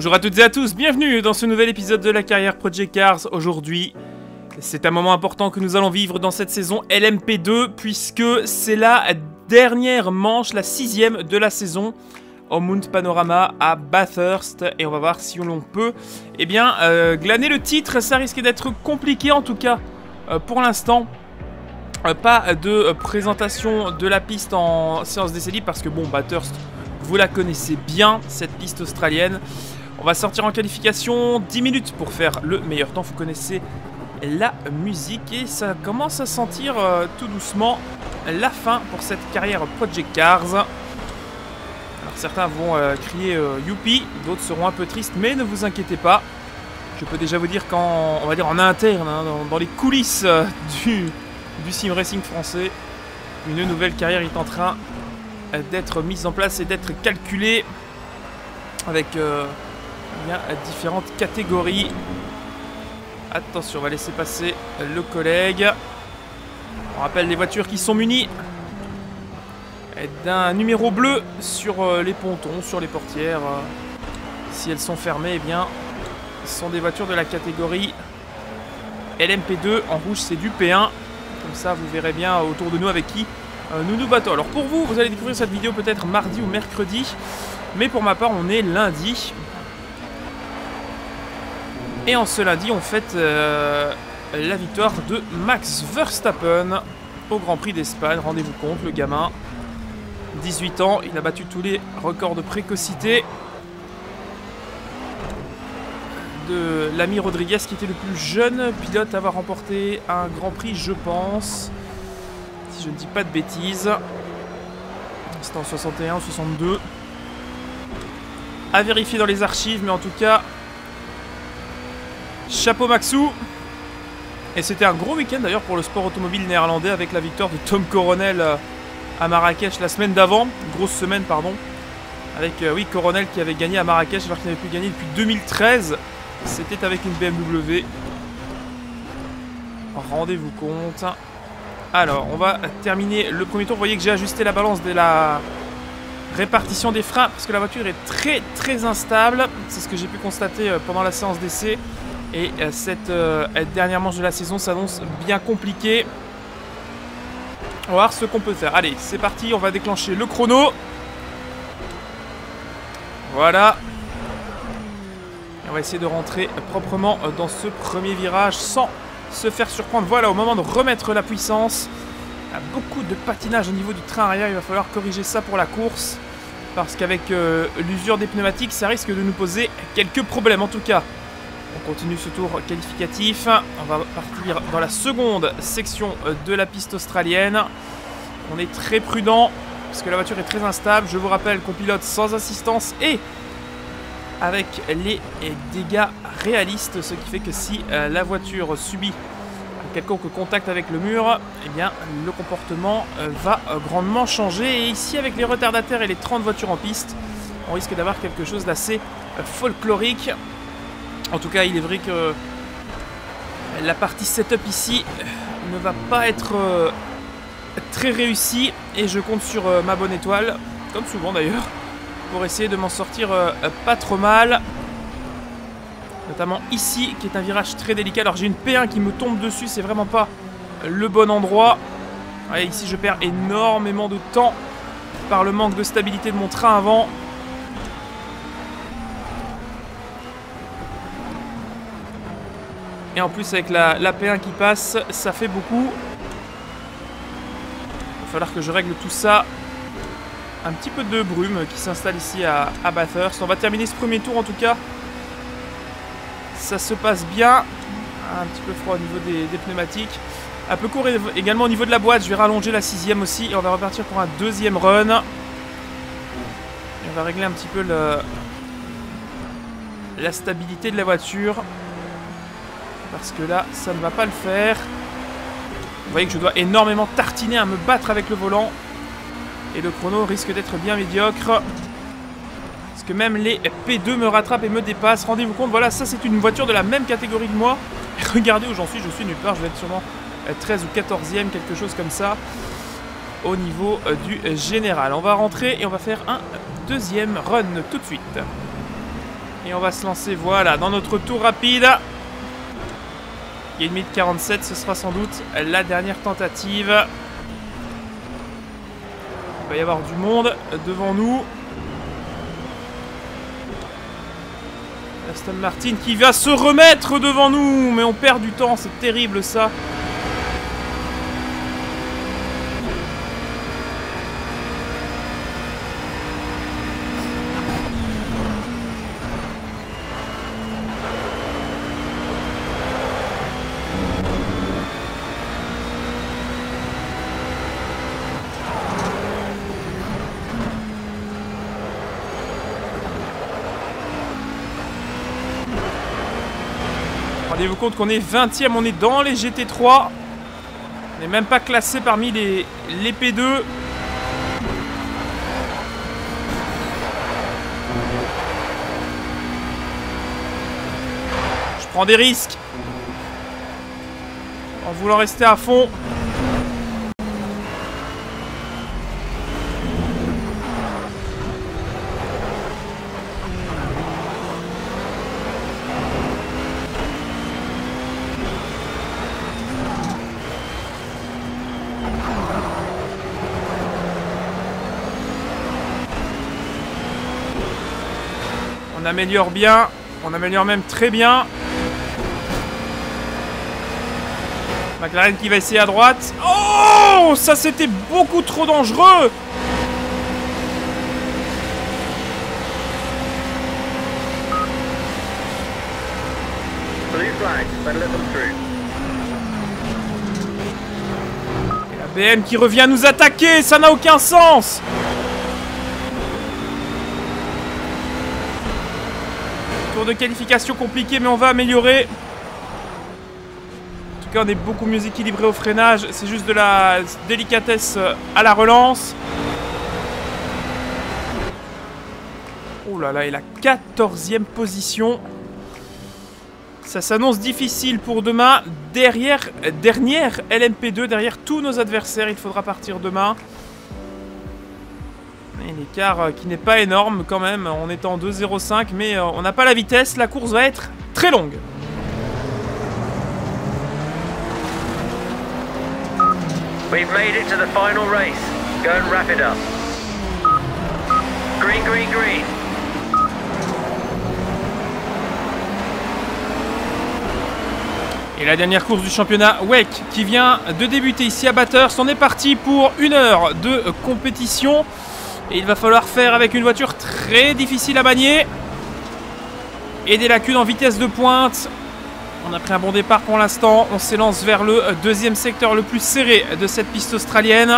Bonjour à toutes et à tous, bienvenue dans ce nouvel épisode de la carrière Project Cars. Aujourd'hui, c'est un moment important que nous allons vivre dans cette saison LMP2 puisque c'est la dernière manche, la sixième de la saison au Mount Panorama à Bathurst et on va voir si l'on peut eh bien, euh, glaner le titre. Ça risque d'être compliqué en tout cas euh, pour l'instant. Euh, pas de présentation de la piste en séance d'essai libre parce que bon, Bathurst, vous la connaissez bien, cette piste australienne. On va sortir en qualification 10 minutes pour faire le meilleur temps. Vous connaissez la musique et ça commence à sentir tout doucement la fin pour cette carrière Project Cars. Alors certains vont crier youpi, d'autres seront un peu tristes, mais ne vous inquiétez pas. Je peux déjà vous dire qu'en va dire en interne, hein, dans, les coulisses du, du sim racing français, une nouvelle carrière est en train d'être mise en place et d'être calculée avec différentes catégories. Attention, on va laisser passer le collègue. On rappelle les voitures qui sont munies d'un numéro bleu sur les pontons, sur les portières. Si elles sont fermées, eh bien, ce sont des voitures de la catégorie LMP2. En rouge, c'est du P1. Comme ça, vous verrez bien autour de nous avec qui nous nous battons. Alors pour vous, vous allez découvrir cette vidéo peut-être mardi ou mercredi. Mais pour ma part, on est lundi. Et en ce lundi, on fête euh, la victoire de Max Verstappen au Grand Prix d'Espagne. Rendez-vous compte, le gamin, 18 ans, il a battu tous les records de précocité de l'ami Rodriguez qui était le plus jeune pilote à avoir remporté un Grand Prix, je pense. Si je ne dis pas de bêtises. C'était en 61 ou 62. À vérifier dans les archives, mais en tout cas, chapeau Maxou. Et c'était un gros week-end d'ailleurs pour le sport automobile néerlandais avec la victoire de Tom Coronel à Marrakech la semaine d'avant. Grosse semaine, pardon. Avec, euh, oui, Coronel qui avait gagné à Marrakech alors qu'il n'avait plus gagné depuis 2013. C'était avec une BMW. Rendez-vous compte. Alors, on va terminer le premier tour. Vous voyez que j'ai ajusté la balance de la répartition des freins parce que la voiture est très très instable. C'est ce que j'ai pu constater euh, pendant la séance d'essai. Et euh, cette dernière manche de la saison s'annonce bien compliquée. On va voir ce qu'on peut faire. Allez, c'est parti, on va déclencher le chrono. Voilà. on va essayer de rentrer proprement dans ce premier virage sans se faire surprendre. Voilà, au moment de remettre la puissance. Il y a beaucoup de patinage au niveau du train arrière. Il va falloir corriger ça pour la course. Parce qu'avec euh, l'usure des pneumatiques, ça risque de nous poser quelques problèmes. En tout cas, on continue ce tour qualificatif. On va partir dans la seconde section de la piste australienne. On est très prudent parce que la voiture est très instable. Je vous rappelle qu'on pilote sans assistance et avec les dégâts réalistes. Ce qui fait que si euh, la voiture subit quelconque contact avec le mur, eh bien le comportement euh, va euh, grandement changer. Et ici avec les retardataires et les 30 voitures en piste, on risque d'avoir quelque chose d'assez folklorique. En tout cas, il est vrai que la partie setup ici ne va pas être euh, très réussie et je compte sur euh, ma bonne étoile, comme souvent d'ailleurs, pour essayer de m'en sortir euh, pas trop mal. Notamment ici, qui est un virage très délicat. Alors j'ai une P1 qui me tombe dessus, c'est vraiment pas le bon endroit. ici je perds énormément de temps par le manque de stabilité de mon train avant. Et en plus avec la, P1 qui passe, ça fait beaucoup. Il va falloir que je règle tout ça. Un petit peu de brume qui s'installe ici à, Bathurst. On va terminer ce premier tour en tout cas. Ça se passe bien. Un petit peu froid au niveau des, pneumatiques. Un peu court également au niveau de la boîte. Je vais rallonger la sixième aussi. Et on va repartir pour un deuxième run. Et on va régler un petit peu la stabilité de la voiture. Parce que là, ça ne va pas le faire. Vous voyez que je dois énormément tartiner à me battre avec le volant. Et le chrono risque d'être bien médiocre. Parce que même les P2 me rattrapent et me dépassent. Rendez-vous compte, voilà, ça c'est une voiture de la même catégorie que moi. Regardez où j'en suis, je suis nulle part. Je vais être sûrement 13 ou 14e, quelque chose comme ça. Au niveau euh, du général. On va rentrer et on va faire un deuxième run tout de suite. Et on va se lancer, voilà, dans notre tour rapide. A une minute 47, ce sera sans doute la dernière tentative. Il va y avoir du monde devant nous. Aston Martin qui va se remettre devant nous. Mais on perd du temps, c'est terrible ça. Rendez-vous compte qu'on est 20ème, on est dans les GT3. On n'est même pas classé parmi les, les P2. Je prends des risques. En voulant rester à fond. On améliore bien. On améliore même très bien. McLaren qui va essayer à droite. Oh Ça c'était beaucoup trop dangereux Et la BM qui revient nous attaquer, ça n'a aucun sens De qualification compliqué, mais on va améliorer. En tout cas, on est beaucoup mieux équilibré au freinage. C'est juste de la délicatesse à la relance. Oh là là, et la 14e position. Ça s'annonce difficile pour demain. Derrière, dernière LMP2, derrière tous nos adversaires, il faudra partir demain. Et l'écart qui n'est pas énorme quand même, on est en 2.05, mais on n'a pas la vitesse, la course va être très longue. We've made it to the final race. Go and wrap it up. Green, green, green. Et la dernière course du championnat WEC qui vient de débuter ici à Bathurst. On est parti pour une heure de compétition. Et il va falloir faire avec une voiture très difficile à manier. Et des lacunes en vitesse de pointe. On a pris un bon départ pour l'instant. On s'élance vers le deuxième secteur le plus serré de cette piste australienne.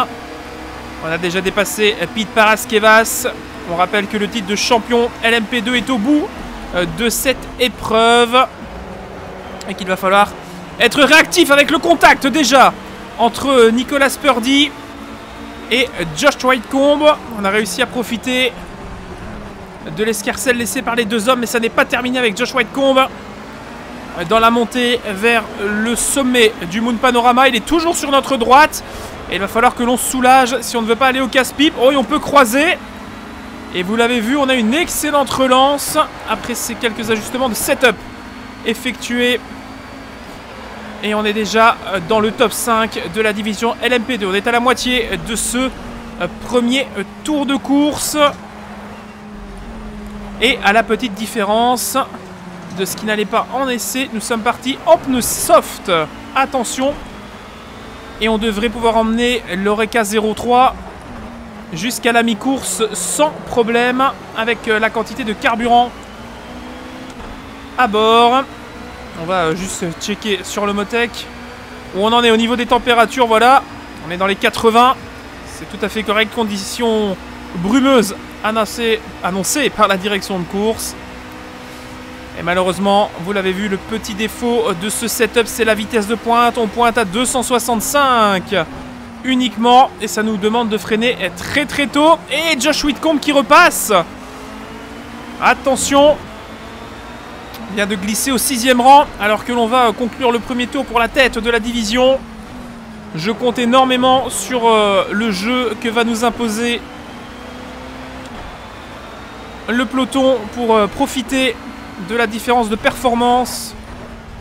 On a déjà dépassé Pete Paraskevas. On rappelle que le titre de champion LMP2 est au bout de cette épreuve. Et qu'il va falloir être réactif avec le contact déjà entre Nicolas Purdy et Josh Whitecomb. On a réussi à profiter de l'escarcelle laissée par les deux hommes, mais ça n'est pas terminé avec Josh Whitecomb. Dans la montée vers le sommet du Moon Panorama, il est toujours sur notre droite. Et il va falloir que l'on soulage si on ne veut pas aller au casse-pipe. Oh, et on peut croiser. Et vous l'avez vu, on a une excellente relance après ces quelques ajustements de setup effectués et on est déjà dans le top 5 de la division LMP2. On est à la moitié de ce premier tour de course. Et à la petite différence de ce qui n'allait pas en essai, nous sommes partis en pneus soft. Attention. Et on devrait pouvoir emmener l'Oreca 03 jusqu'à la mi-course sans problème avec la quantité de carburant à bord. On va juste checker sur le Motec où on en est au niveau des températures. Voilà, on est dans les 80. C'est tout à fait correct. Conditions brumeuses annoncées, annoncées par la direction de course. Et malheureusement, vous l'avez vu, le petit défaut de ce setup, c'est la vitesse de pointe. On pointe à 265 uniquement. Et ça nous demande de freiner très très tôt. Et Josh Whitcomb qui repasse. Attention, vient de glisser au sixième rang alors que l'on va conclure le premier tour pour la tête de la division. Je compte énormément sur euh, le jeu que va nous imposer le peloton pour euh, profiter de la différence de performance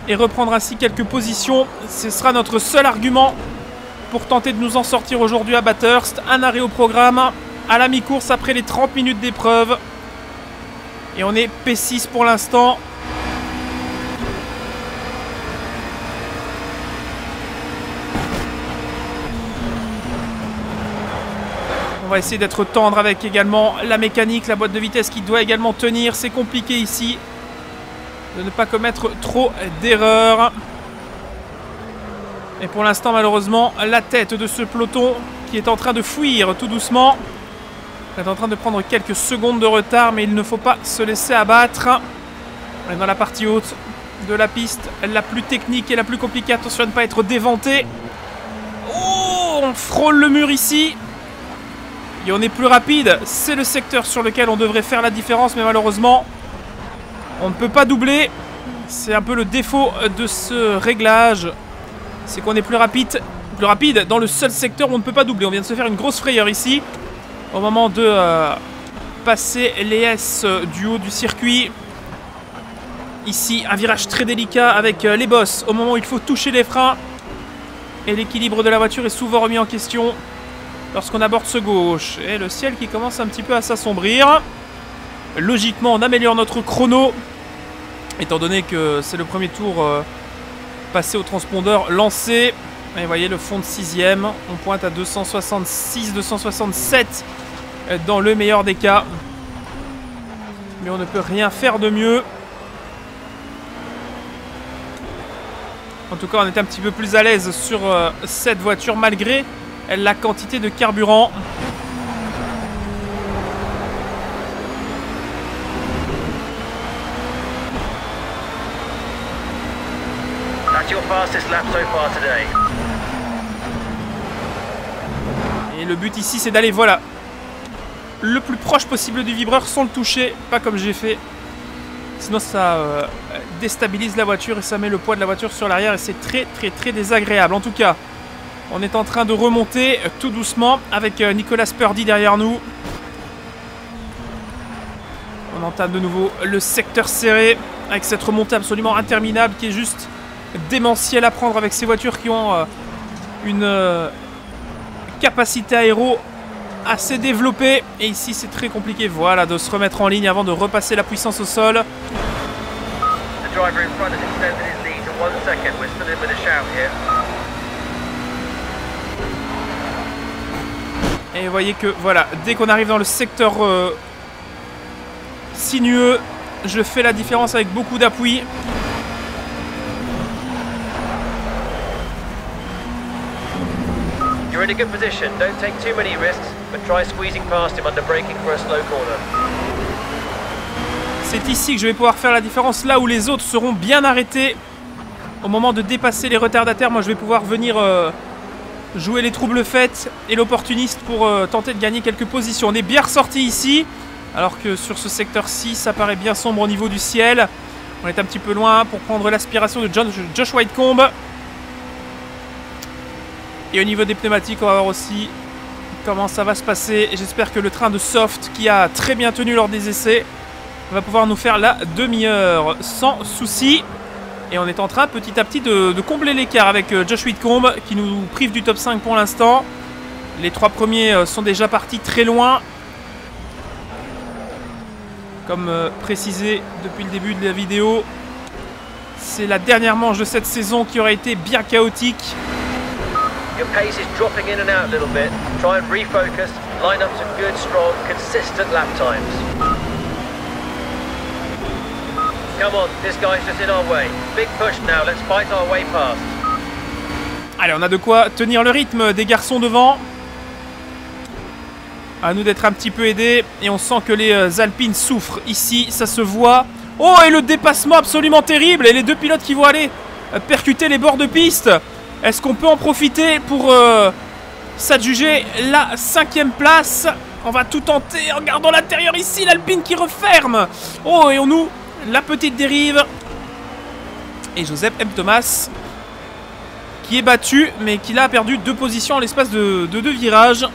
et reprendre ainsi quelques positions. Ce sera notre seul argument pour tenter de nous en sortir aujourd'hui à Bathurst. Un arrêt au programme à la mi-course après les 30 minutes d'épreuve. Et on est P6 pour l'instant. Va essayer d'être tendre avec également la mécanique, la boîte de vitesse qui doit également tenir. C'est compliqué ici de ne pas commettre trop d'erreurs. Et pour l'instant, malheureusement, la tête de ce peloton qui est en train de fuir tout doucement est en train de prendre quelques secondes de retard, mais il ne faut pas se laisser abattre. On est dans la partie haute de la piste, la plus technique et la plus compliquée. Attention à ne pas être déventé. Oh, on frôle le mur ici. Et on est plus rapide. C'est le secteur sur lequel on devrait faire la différence, mais malheureusement, on ne peut pas doubler. C'est un peu le défaut de ce réglage. C'est qu'on est plus rapide, plus rapide dans le seul secteur où on ne peut pas doubler. On vient de se faire une grosse frayeur ici. Au moment de euh, passer les S du haut du circuit. Ici, un virage très délicat avec euh, les bosses. Au moment où il faut toucher les freins. Et l'équilibre de la voiture est souvent remis en question lorsqu'on aborde ce gauche. Et le ciel qui commence un petit peu à s'assombrir. Logiquement, on améliore notre chrono. Étant donné que c'est le premier tour euh, passé au transpondeur lancé. Et vous voyez le fond de sixième. On pointe à 266, 267 euh, dans le meilleur des cas. Mais on ne peut rien faire de mieux. En tout cas, on est un petit peu plus à l'aise sur euh, cette voiture malgré la quantité de carburant. Et le but ici, c'est d'aller, voilà, le plus proche possible du vibreur sans le toucher, pas comme j'ai fait. Sinon, ça euh, déstabilise la voiture et ça met le poids de la voiture sur l'arrière et c'est très, très, très désagréable. En tout cas, on est en train de remonter euh, tout doucement avec euh, Nicolas Purdy derrière nous. On entame de nouveau le secteur serré avec cette remontée absolument interminable qui est juste démentielle à prendre avec ces voitures qui ont euh, une capacité aéro assez développée. Et ici, c'est très compliqué, voilà, de se remettre en ligne avant de repasser la puissance au sol. The driver in front has extended his lead to one second. We're still with a shout here. Et vous voyez que, voilà, dès qu'on arrive dans le secteur euh, sinueux, je fais la différence avec beaucoup d'appui. You're in a good position. Don't take too many risks, but try squeezing past him under braking for a slow corner. C'est ici que je vais pouvoir faire la différence, là où les autres seront bien arrêtés. Au moment de dépasser les retardataires, moi je vais pouvoir venir euh, jouer les troubles faites et l'opportuniste pour euh, tenter de gagner quelques positions. On est bien ressorti ici, alors que sur ce secteur-ci, ça paraît bien sombre au niveau du ciel. On est un petit peu loin pour prendre l'aspiration de Josh Whitecomb. Et au niveau des pneumatiques, on va voir aussi comment ça va se passer. J'espère que le train de Soft, qui a très bien tenu lors des essais, va pouvoir nous faire la demi-heure sans souci. Et on est en train petit à petit de, combler l'écart avec euh, Josh Whitcomb qui nous prive du top 5 pour l'instant. Les trois premiers euh, sont déjà partis très loin. Comme euh, précisé depuis le début de la vidéo, c'est la dernière manche de cette saison qui aurait été bien chaotique. Your pace is dropping in and out a little bit. Try and refocus. Line up some good, strong, consistent lap times. Come on, this guy's just in our way. Big push now, let's fight our way past. Allez, on a de quoi tenir le rythme des garçons devant. À nous d'être un petit peu aidés. Et on sent que les euh, Alpines souffrent ici, ça se voit. Oh, et le dépassement absolument terrible. Et les deux pilotes qui vont aller euh, percuter les bords de piste. Est-ce qu'on peut en profiter pour euh, s'adjuger la cinquième place? On va tout tenter en gardant l'intérieur ici. L'Alpine qui referme. Oh, et on nous la petite dérive. Et Joseph M. Thomas qui est battu, mais qui a perdu deux positions en l'espace de, de deux virages.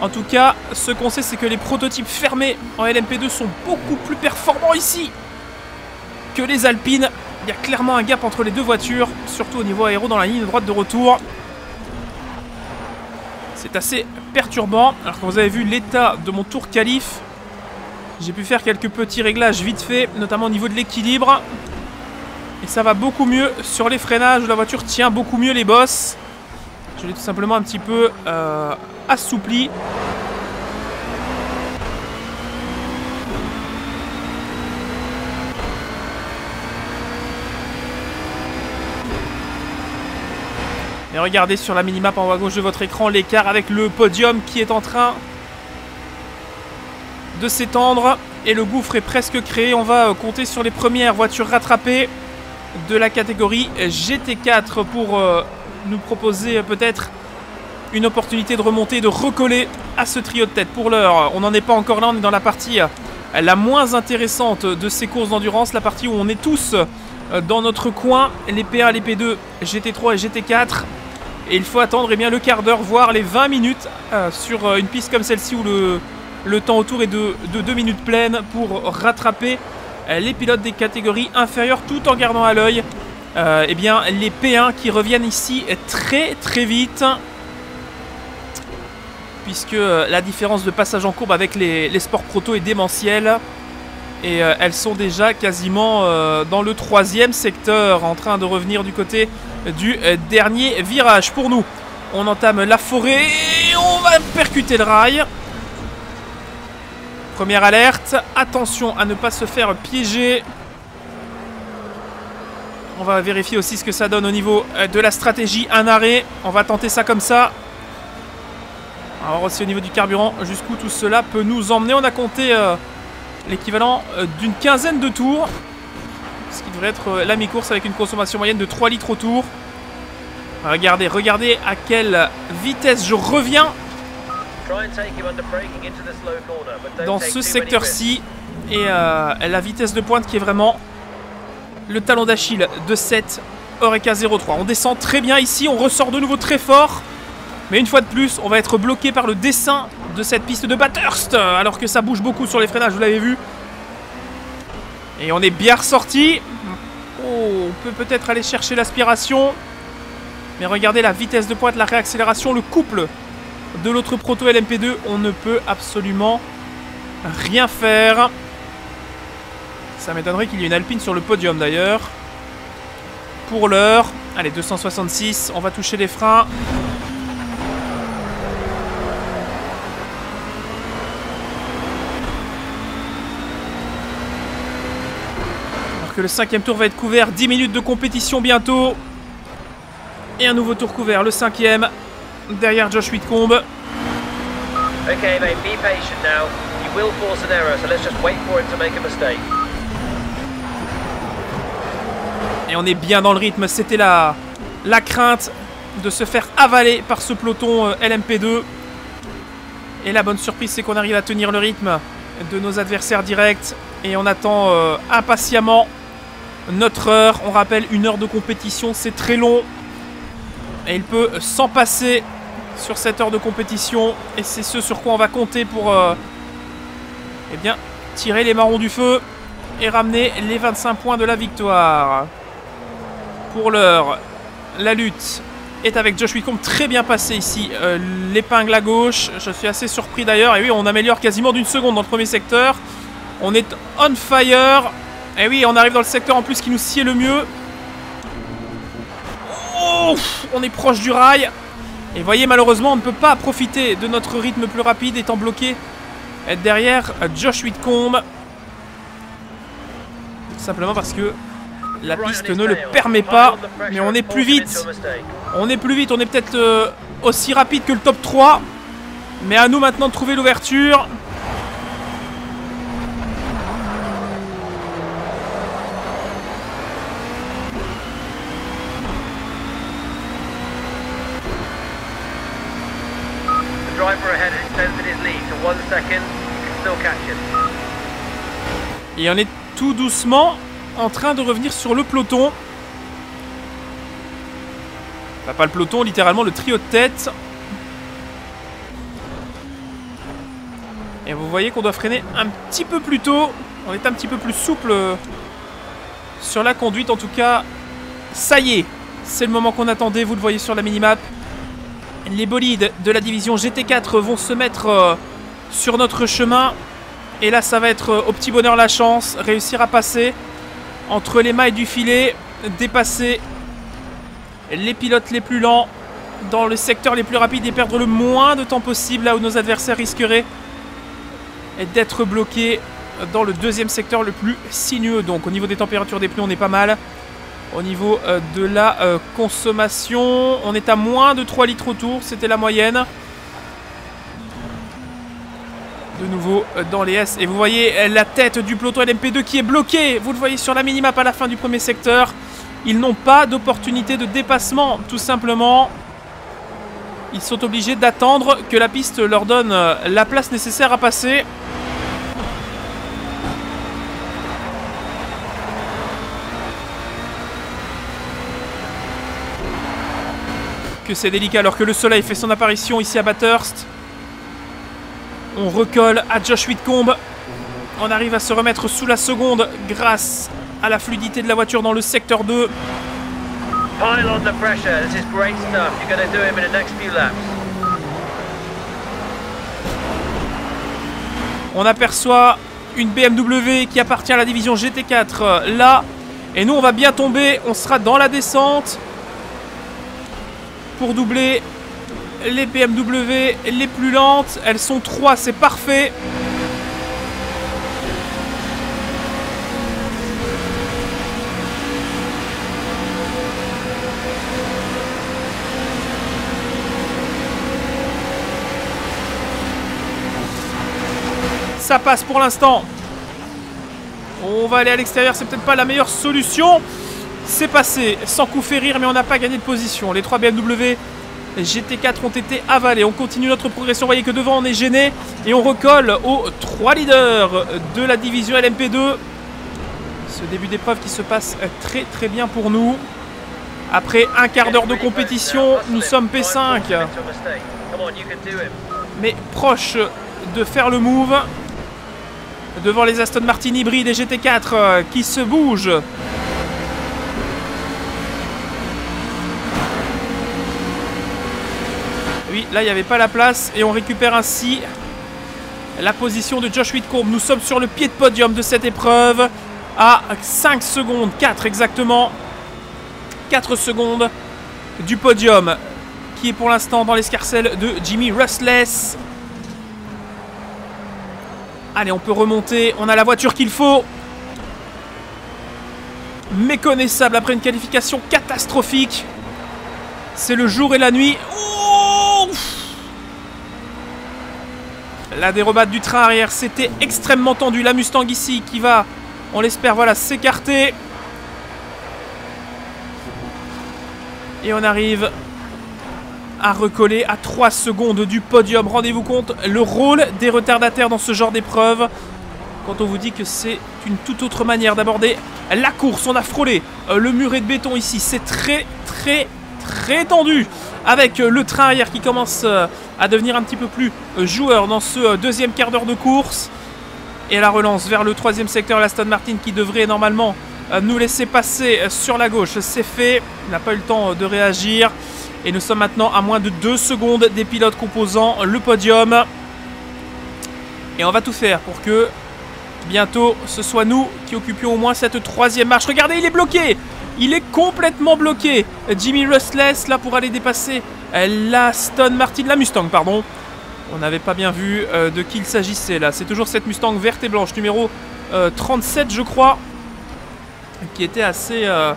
En tout cas, ce qu'on sait, c'est que les prototypes fermés en LMP2 sont beaucoup plus performants ici que les Alpines. Il y a clairement un gap entre les deux voitures, surtout au niveau aéro dans la ligne droite de retour. C'est assez perturbant. Alors que vous avez vu l'état de mon tour qualif, j'ai pu faire quelques petits réglages vite fait, notamment au niveau de l'équilibre. Et ça va beaucoup mieux sur les freinages, la voiture tient beaucoup mieux les bosses. Je l'ai tout simplement un petit peu euh, assoupli. Et regardez sur la minimap en haut à gauche de votre écran l'écart avec le podium qui est en train de s'étendre. Et le gouffre est presque créé. On va euh, compter sur les premières voitures rattrapées de la catégorie GT4 pour euh, nous proposer euh, peut-être une opportunité de remonter, de recoller à ce trio de tête. Pour l'heure, on n'en est pas encore là, on est dans la partie la moins intéressante de ces courses d'endurance, la partie où on est tous dans notre coin, les P1, les P2, GT3 et GT4. Et il faut attendre eh bien, le quart d'heure, voire les 20 minutes sur une piste comme celle-ci où le, le temps autour est de, 2 minutes pleines pour rattraper euh, les pilotes des catégories inférieures tout en gardant à l'œil euh, eh les P1 qui reviennent ici très très vite. Puisque euh, la différence de passage en courbe avec les, sports proto est démentielle. Et elles sont déjà quasiment dans le troisième secteur, en train de revenir du côté du dernier virage. Pour nous, on entame la forêt et on va percuter le rail. Première alerte, attention à ne pas se faire piéger. On va vérifier aussi ce que ça donne au niveau euh, de la stratégie. Un arrêt, on va tenter ça comme ça. On va aussi au niveau du carburant jusqu'où tout cela peut nous emmener. On a compté euh, l'équivalent euh, d'une quinzaine de tours. Ce qui devrait être la mi-course avec une consommation moyenne de 3 litres au tour. Regardez, regardez à quelle vitesse je reviens dans ce secteur-ci. Et euh, la vitesse de pointe qui est vraiment le talon d'Achille de cette Oreca 03. On descend très bien ici, on ressort de nouveau très fort. Mais une fois de plus, on va être bloqué par le dessin de cette piste de Bathurst. Alors que ça bouge beaucoup sur les freinages, vous l'avez vu. Et on est bien ressorti. Oh, on peut peut-être aller chercher l'aspiration. Mais regardez la vitesse de pointe, la réaccélération, le couple de l'autre proto LMP2, on ne peut absolument rien faire. Ça m'étonnerait qu'il y ait une Alpine sur le podium d'ailleurs. Pour l'heure, allez 266, on va toucher les freins. Alors que le cinquième tour va être couvert, 10 minutes de compétition bientôt. Et un nouveau tour couvert, le cinquième derrière Josh Whitcomb. Okay, mate, be patient now. You will force an error, so let's just wait for him to make a mistake. Et on est bien dans le rythme. C'était la, la crainte de se faire avaler par ce peloton euh, LMP2. Et la bonne surprise, c'est qu'on arrive à tenir le rythme de nos adversaires directs. Et on attend euh, impatiemment notre heure. On rappelle, une heure de compétition, c'est très long. Et il peut s'en passer sur cette heure de compétition. Et c'est ce sur quoi on va compter pour euh, eh tirer les marrons du feu et ramener les 25 points de la victoire. Pour l'heure, la lutte est avec Josh Wicombe très bien passé ici. Euh, l'épingle à gauche, je suis assez surpris d'ailleurs. Et oui, on améliore quasiment d'une seconde dans le premier secteur. On est on fire. Et oui, on arrive dans le secteur en plus qui nous sied le mieux. Oh, on est proche du rail. Et voyez, malheureusement, on ne peut pas profiter de notre rythme plus rapide étant bloqué derrière Josh Whitcomb. Simplement parce que la piste ne le permet pas. Mais on est plus vite. On est plus vite. On est peut-être euh, aussi rapide que le top 3. Mais à nous maintenant de trouver l'ouverture. Et on est tout doucement en train de revenir sur le peloton. pas le peloton, littéralement le trio de tête. Et vous voyez qu'on doit freiner un petit peu plus tôt. On est un petit peu plus souple sur la conduite. En tout cas, ça y est. C'est le moment qu'on attendait. Vous le voyez sur la minimap. Les bolides de la division GT4 vont se mettre euh, sur notre chemin. Et là, ça va être euh, au petit bonheur la chance. Réussir à passer entre les mailles du filet. Dépasser les pilotes les plus lents dans le secteur les plus rapides et perdre le moins de temps possible là où nos adversaires risqueraient d'être bloqués dans le deuxième secteur le plus sinueux. Donc au niveau des températures des pneus, on est pas mal. Au niveau euh, de la euh, consommation, on est à moins de 3 litres autour, c'était la moyenne. De nouveau euh, dans les S. Et vous voyez la tête du peloton LMP2 qui est bloquée. Vous le voyez sur la minimap à la fin du premier secteur. Ils n'ont pas d'opportunité de dépassement, tout simplement. Ils sont obligés d'attendre que la piste leur donne la place nécessaire à passer. Que c'est délicat alors que le soleil fait son apparition ici à Bathurst. On recolle à Josh Whitcomb. On arrive à se remettre sous la seconde grâce à la fluidité de la voiture dans le secteur 2. Pile on the pressure. This is great stuff. You're going to do him in the next few laps. On aperçoit une BMW qui appartient à la division GT4 là. Et nous, on va bien tomber. On sera dans la descente. Pour doubler les BMW les plus lentes. Elles sont 3, c'est parfait. Ça passe pour l'instant. On va aller à l'extérieur, c'est peut-être pas la meilleure solution. C'est passé sans coup férir, mais on n'a pas gagné de position. Les 3 BMW GT4 ont été avalés. On continue notre progression. Vous voyez que devant, on est gêné. Et on recolle aux 3 leaders de la division LMP2. Ce début d'épreuve qui se passe très très bien pour nous. Après un quart d'heure de compétition, nous sommes P5. Mais proche de faire le move. Devant les Aston Martin hybrides et GT4 qui se bougent. Là, il n'y avait pas la place. Et on récupère ainsi la position de Josh Whitcomb. Nous sommes sur le pied de podium de cette épreuve. À 5 secondes, 4 exactement. 4 secondes du podium. Qui est pour l'instant dans l'escarcelle de Jimmy Rustless. Allez, on peut remonter. On a la voiture qu'il faut. Méconnaissable après une qualification catastrophique. C'est le jour et la nuit. La dérobade du train arrière, c'était extrêmement tendu. La Mustang ici qui va, on l'espère, voilà, s'écarter. Et on arrive à recoller à 3 secondes du podium. Rendez-vous compte, le rôle des retardataires dans ce genre d'épreuve. Quand on vous dit que c'est une toute autre manière d'aborder la course. On a frôlé euh, le muret de béton ici. C'est très, très, très tendu. Avec euh, le train arrière qui commence euh, à devenir un petit peu plus joueur dans ce deuxième quart d'heure de course. Et la relance vers le troisième secteur, l'Aston Martin qui devrait normalement nous laisser passer sur la gauche. C'est fait, il n'a pas eu le temps de réagir. Et nous sommes maintenant à moins de 2 secondes des pilotes composant le podium. Et on va tout faire pour que bientôt ce soit nous qui occupions au moins cette troisième marche. Regardez, il est bloqué il est complètement bloqué. Jimmy Rustless, là, pour aller dépasser la Stone Martin, la Mustang, pardon. On n'avait pas bien vu euh, de qui il s'agissait, là. C'est toujours cette Mustang verte et blanche, numéro 37, euh, je crois. Qui était assez, euh,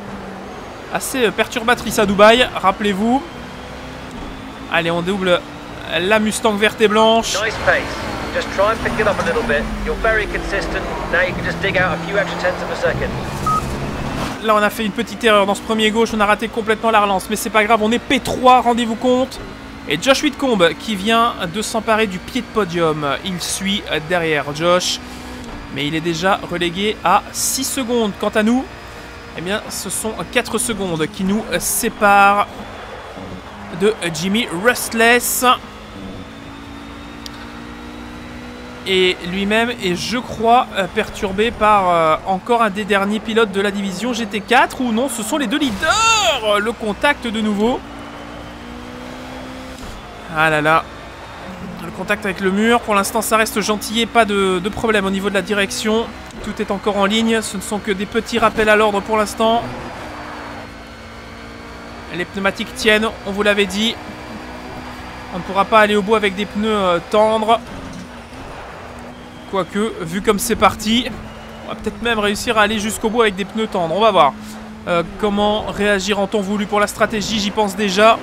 assez perturbatrice à Dubaï, rappelez-vous. Allez, on double la Mustang verte et blanche. Nice pace. Just try and pick it up a little bit. You're very consistent. Now you can just dig out a few extra tenths of a second. Là, on a fait une petite erreur dans ce premier gauche. On a raté complètement la relance. Mais c'est pas grave, on est P3, rendez-vous compte. Et Josh Whitcomb qui vient de s'emparer du pied de podium. Il suit derrière Josh. Mais il est déjà relégué à 6 secondes. Quant à nous, eh bien, ce sont 4 secondes qui nous séparent de Jimmy Rustless. Et lui-même est, je crois, euh, perturbé par euh, encore un des derniers pilotes de la division GT4 ou non, ce sont les deux leaders Le contact de nouveau. Ah là là. Le contact avec le mur. Pour l'instant, ça reste gentil pas de, problème au niveau de la direction. Tout est encore en ligne. Ce ne sont que des petits rappels à l'ordre pour l'instant. Les pneumatiques tiennent, on vous l'avait dit. On ne pourra pas aller au bout avec des pneus euh, tendres. Quoique, vu comme c'est parti, on va peut-être même réussir à aller jusqu'au bout avec des pneus tendres. On va voir. Euh, comment réagir en temps voulu pour la stratégie, j'y pense déjà.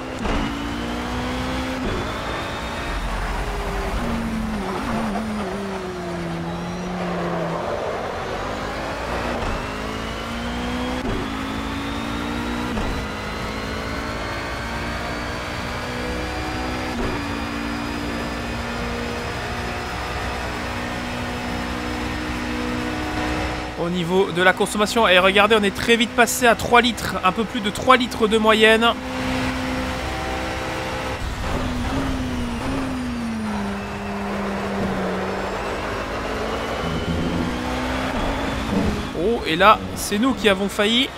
au niveau de la consommation. Et regardez, on est très vite passé à 3 litres, un peu plus de 3 litres de moyenne. Oh, et là, c'est nous qui avons failli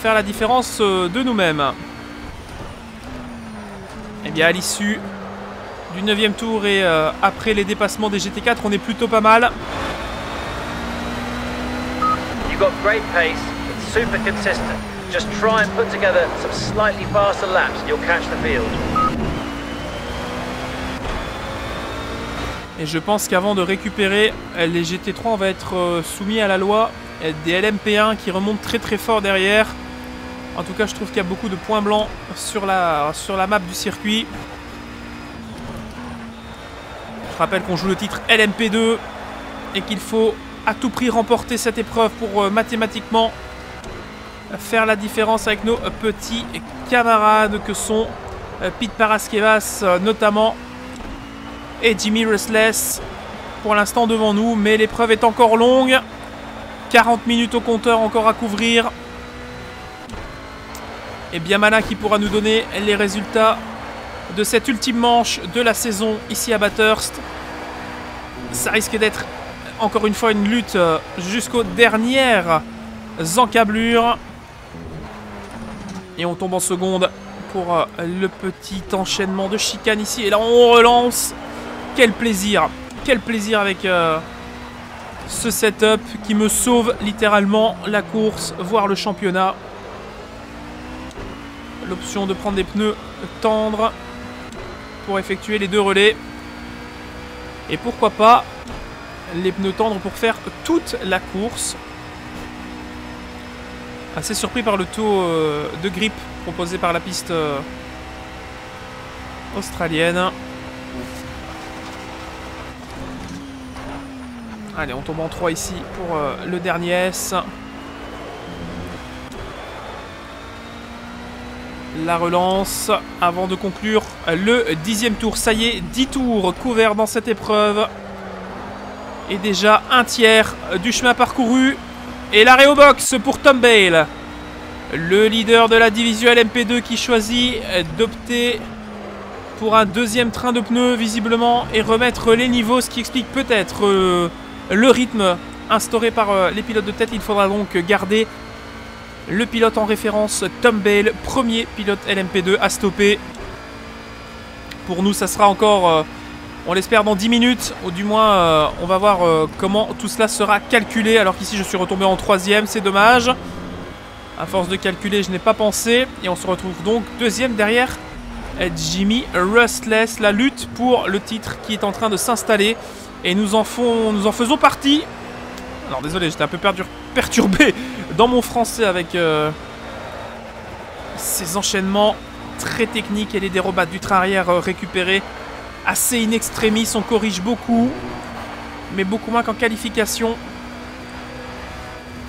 faire la différence euh, de nous-mêmes. Et eh bien, à l'issue du 9 tour et euh, après les dépassements des GT4, on est plutôt pas mal. You've got great pace, it's super consistent. Just try and put together some slightly faster laps and you'll catch the field. Et je pense qu'avant de récupérer les GT3, on va être euh, soumis à la loi des LMP1 qui remontent très très fort derrière. En tout cas, je trouve qu'il y a beaucoup de points blancs sur la, sur la map du circuit. Je rappelle qu'on joue le titre LMP2 et qu'il faut à tout prix remporter cette épreuve pour euh, mathématiquement faire la différence avec nos petits camarades que sont euh, Pete Paraskevas euh, notamment et Jimmy Restless pour l'instant devant nous. Mais l'épreuve est encore longue. 40 minutes au compteur encore à couvrir. Et bien Mana qui pourra nous donner les résultats de cette ultime manche de la saison ici à Bathurst. Ça risque d'être encore une fois une lutte euh, jusqu'aux dernières encablures. Et on tombe en seconde pour euh, le petit enchaînement de chicane ici. Et là on relance. Quel plaisir. Quel plaisir avec euh, ce setup qui me sauve littéralement la course, voire le championnat. L'option de prendre des pneus tendres pour effectuer les deux relais. Et pourquoi pas les pneus tendres pour faire toute la course. Assez surpris par le taux euh, de grip proposé par la piste euh, australienne. Allez, on tombe en 3 ici pour euh, le dernier S. La relance avant de conclure le dixième tour. Ça y est, 10 tours couverts dans cette épreuve. Et déjà un tiers du chemin parcouru. Et l'arrêt au box pour Tom Bale. Le leader de la division LMP2 qui choisit d'opter pour un deuxième train de pneus visiblement et remettre les niveaux, ce qui explique peut-être euh, le rythme instauré par euh, les pilotes de tête. Il faudra donc garder le pilote en référence, Tom Bale, premier pilote LMP2 à stopper. Pour nous, ça sera encore euh, on l'espère dans 10 minutes, ou du moins euh, on va voir euh, comment tout cela sera calculé. Alors qu'ici je suis retombé en troisième, c'est dommage. À force de calculer, je n'ai pas pensé. Et on se retrouve donc deuxième derrière Jimmy Rustless. La lutte pour le titre qui est en train de s'installer. Et nous en, faisons partie. Alors désolé, j'étais un peu perturbé dans mon français avec euh, ces enchaînements très techniques et les dérobates du train arrière récupérés assez in extremis, on corrige beaucoup, mais beaucoup moins qu'en qualification.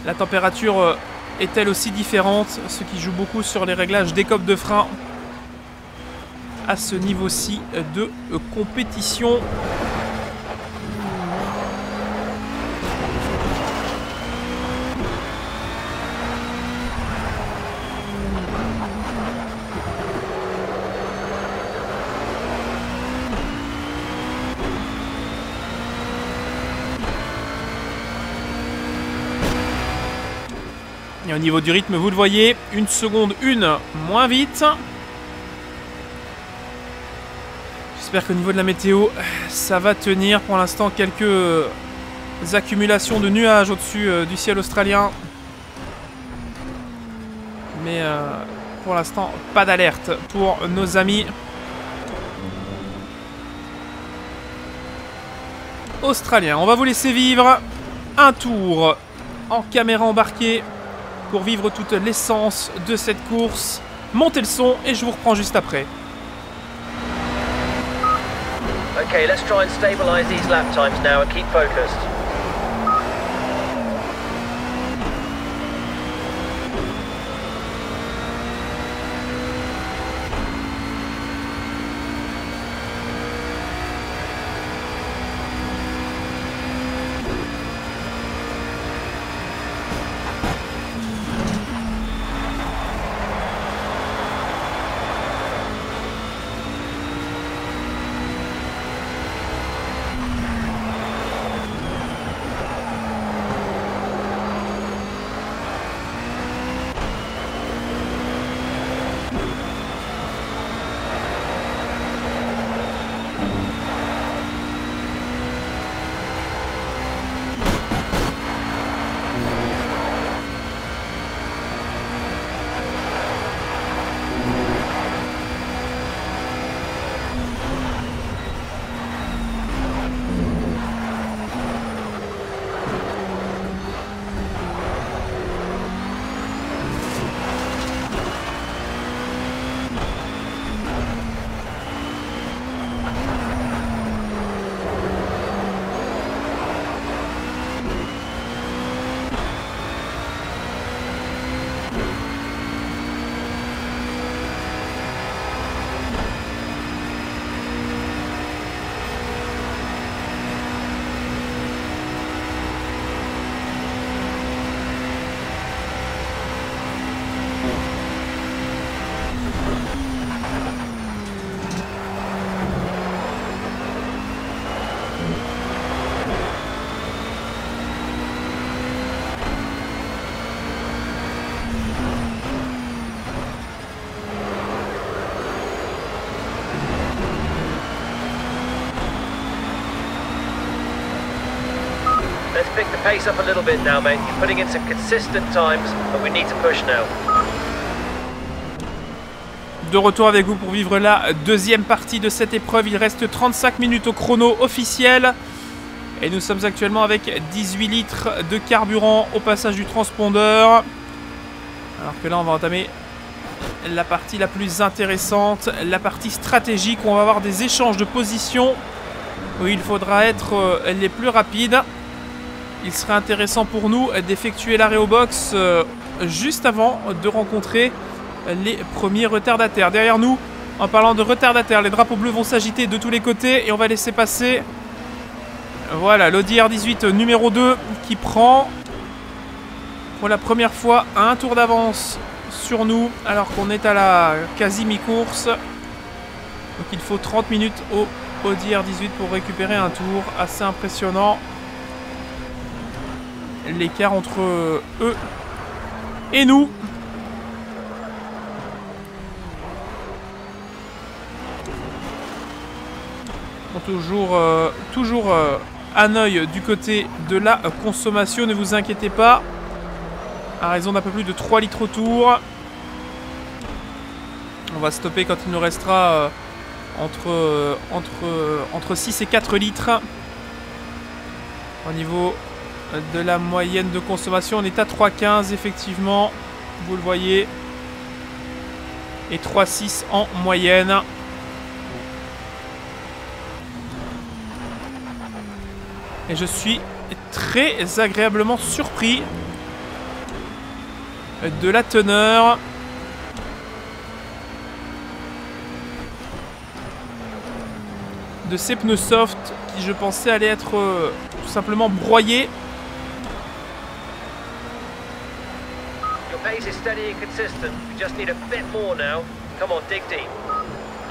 La température euh, est elle aussi différente, ce qui joue beaucoup sur les réglages des copes de frein à ce niveau-ci de euh, compétition. Au niveau du rythme, vous le voyez, une seconde, une moins vite. J'espère qu'au niveau de la météo, ça va tenir. Pour l'instant, quelques accumulations de nuages au-dessus euh, du ciel australien. Mais euh, pour l'instant, pas d'alerte pour nos amis. Australiens. On va vous laisser vivre un tour en caméra embarquée pour vivre toute l'essence de cette course. Montez le son et je vous reprends juste après. Okay, let's try and stabilise these lap times now and keep focused. De retour avec vous pour vivre la deuxième partie de cette épreuve. Il reste 35 minutes au chrono officiel. Et nous sommes actuellement avec 18 litres de carburant au passage du transpondeur. Alors que là, on va entamer la partie la plus intéressante, la partie stratégique où on va avoir des échanges de positions où il faudra être euh, les plus rapides. Il serait intéressant pour nous d'effectuer l'arrêt au box euh, juste avant de rencontrer les premiers retardataires. Derrière nous, en parlant de retardataires, les drapeaux bleus vont s'agiter de tous les côtés et on va laisser passer voilà, l'Audi R18 numéro 2 qui prend pour la première fois un tour d'avance sur nous alors qu'on est à la quasi mi-course. Donc il faut 30 minutes au Audi R18 pour récupérer un tour. Assez impressionnant. L'écart entre eux et nous. Toujours euh, toujours euh, un œil du côté de la consommation, ne vous inquiétez pas. À raison d'un peu plus de 3 litres au tour. On va stopper quand il nous restera euh, entre, euh, entre, euh, entre 6 et 4 litres. Au niveau de la moyenne de consommation, on est à 3,15 effectivement. Vous le voyez. Et 3,6 en moyenne. Et je suis très agréablement surpris de la teneur. De ces pneus soft qui je pensais allaient être euh, tout simplement broyés. Your pace is steady and consistent. We just need a bit more now. Come on, dig deep.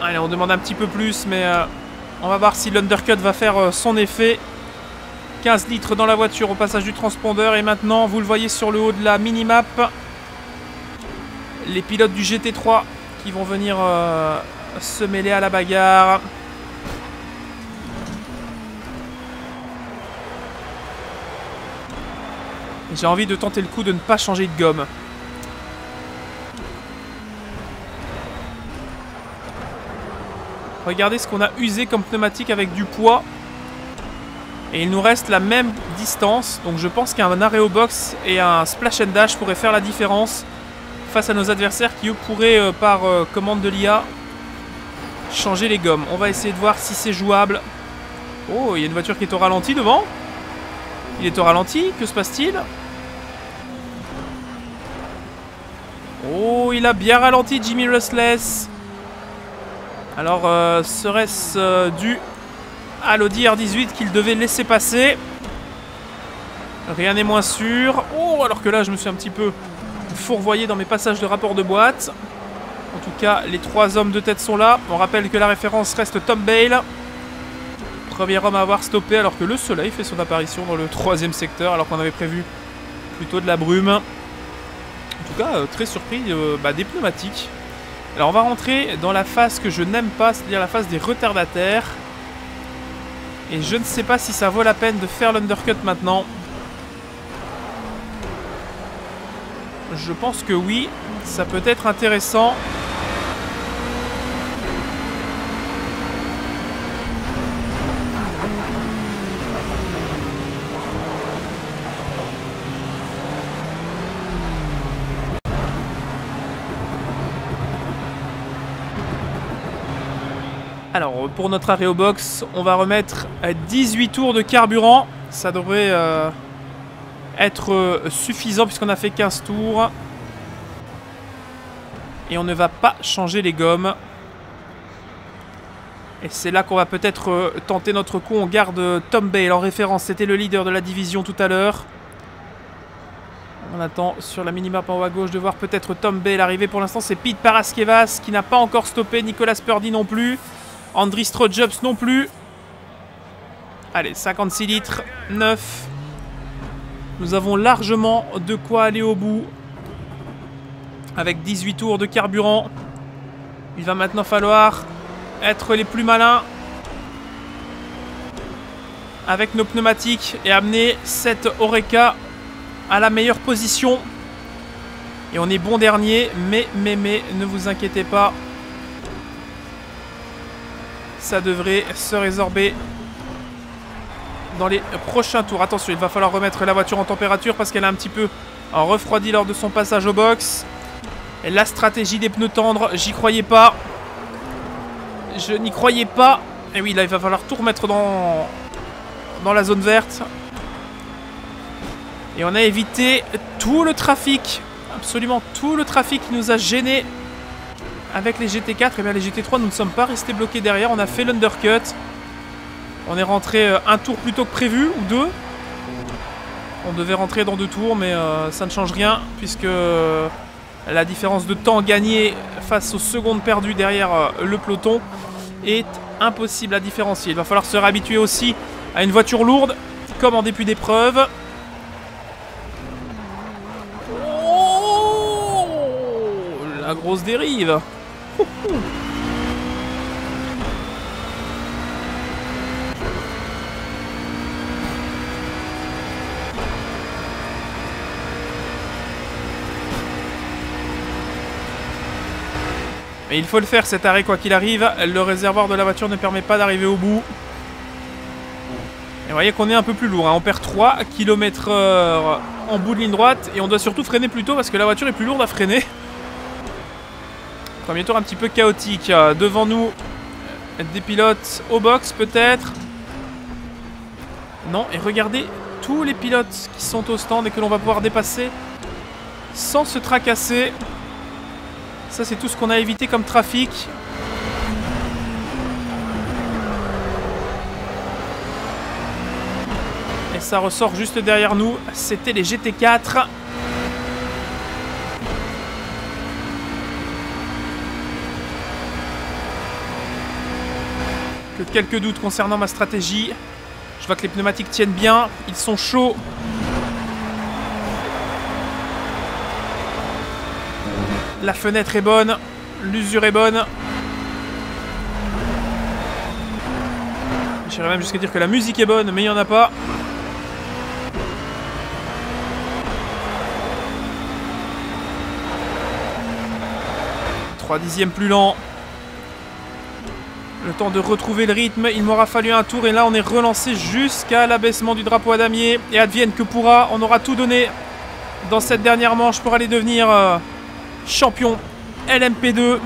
Allez, on demande un petit peu plus, mais euh, on va voir si l'undercut va faire euh, son effet. 15 litres dans la voiture au passage du transpondeur. Et maintenant, vous le voyez sur le haut de la minimap, les pilotes du GT3 qui vont venir euh, se mêler à la bagarre. J'ai envie de tenter le coup de ne pas changer de gomme. Regardez ce qu'on a usé comme pneumatique avec du poids. Et il nous reste la même distance. Donc je pense qu'un arrêt box et un splash and dash pourraient faire la différence face à nos adversaires qui eux pourraient euh, par euh, commande de l'IA changer les gommes. On va essayer de voir si c'est jouable. Oh, il y a une voiture qui est au ralenti devant. Il est au ralenti, que se passe-t-il? Oh, il a bien ralenti Jimmy Rustless. Alors, euh, serait-ce dû à l'Audi R18 qu'il devait laisser passer? Rien n'est moins sûr. Oh, alors que là, je me suis un petit peu fourvoyé dans mes passages de rapport de boîte. En tout cas, les trois hommes de tête sont là. On rappelle que la référence reste Tom Bale. Premier homme à avoir stoppé alors que le soleil fait son apparition dans le troisième secteur alors qu'on avait prévu plutôt de la brume. En tout cas, euh, très surpris euh, bah, des pneumatiques. Alors on va rentrer dans la phase que je n'aime pas, c'est-à-dire la phase des retardataires. Et je ne sais pas si ça vaut la peine de faire l'undercut maintenant. Je pense que oui, ça peut être intéressant. Alors, pour notre arrêt box, on va remettre 18 tours de carburant. Ça devrait... Euh, être euh, suffisant puisqu'on a fait 15 tours. Et on ne va pas changer les gommes. Et c'est là qu'on va peut-être euh, tenter notre coup. On garde Tom Bale en référence. C'était le leader de la division tout à l'heure. On attend sur la minimap en haut à gauche de voir peut-être Tom Bale arriver. Pour l'instant, c'est Pete Paraskevas qui n'a pas encore stoppé. Nicolas Purdy non plus. Andri Strojops non plus. Allez, 56 litres. 9. Nous avons largement de quoi aller au bout. Avec 18 tours de carburant. Il va maintenant falloir être les plus malins. Avec nos pneumatiques et amener cette Oreca à la meilleure position. Et on est bon dernier, mais, mais, mais, ne vous inquiétez pas. Ça devrait se résorber dans les prochains tours. Attention, il va falloir remettre la voiture en température parce qu'elle a un petit peu refroidi lors de son passage au box. La stratégie des pneus tendres, j'y croyais pas. Je n'y croyais pas. Et oui, là, il va falloir tout remettre dans, dans la zone verte. Et on a évité tout le trafic. Absolument tout le trafic qui nous a gêné avec les GT4. Et bien les GT3, nous ne sommes pas restés bloqués derrière. On a fait l'undercut. On est rentré euh, un tour plus tôt que prévu, ou deux. On devait rentrer dans deux tours, mais euh, ça ne change rien, puisque euh, la différence de temps gagné face aux secondes perdues derrière le peloton est impossible à différencier. Il va falloir se réhabituer aussi à une voiture lourde, comme en début d'épreuve. Oh La grosse dérive Mais il faut le faire cet arrêt quoi qu'il arrive. Le réservoir de la voiture ne permet pas d'arriver au bout. Et vous voyez qu'on est un peu plus lourd. Hein. On perd 3 km en bout de ligne droite. Et on doit surtout freiner plus tôt parce que la voiture est plus lourde à freiner. Premier tour un petit peu chaotique. Devant nous, des pilotes au box peut-être. Non, et regardez tous les pilotes qui sont au stand et que l'on va pouvoir dépasser sans se tracasser. Ça, c'est tout ce qu'on a évité comme trafic. Et ça ressort juste derrière nous. C'était les GT4. Que quelques doutes concernant ma stratégie. Je vois que les pneumatiques tiennent bien. Ils sont chauds. La fenêtre est bonne. L'usure est bonne. J'irais même jusqu'à dire que la musique est bonne, mais il n'y en a pas. Trois dixièmes plus lent. Temps de retrouver le rythme, il m'aura fallu un tour et là on est relancé jusqu'à l'abaissement du drapeau à damier. Et advienne que pourra, on aura tout donné dans cette dernière manche pour aller devenir euh, champion LMP2.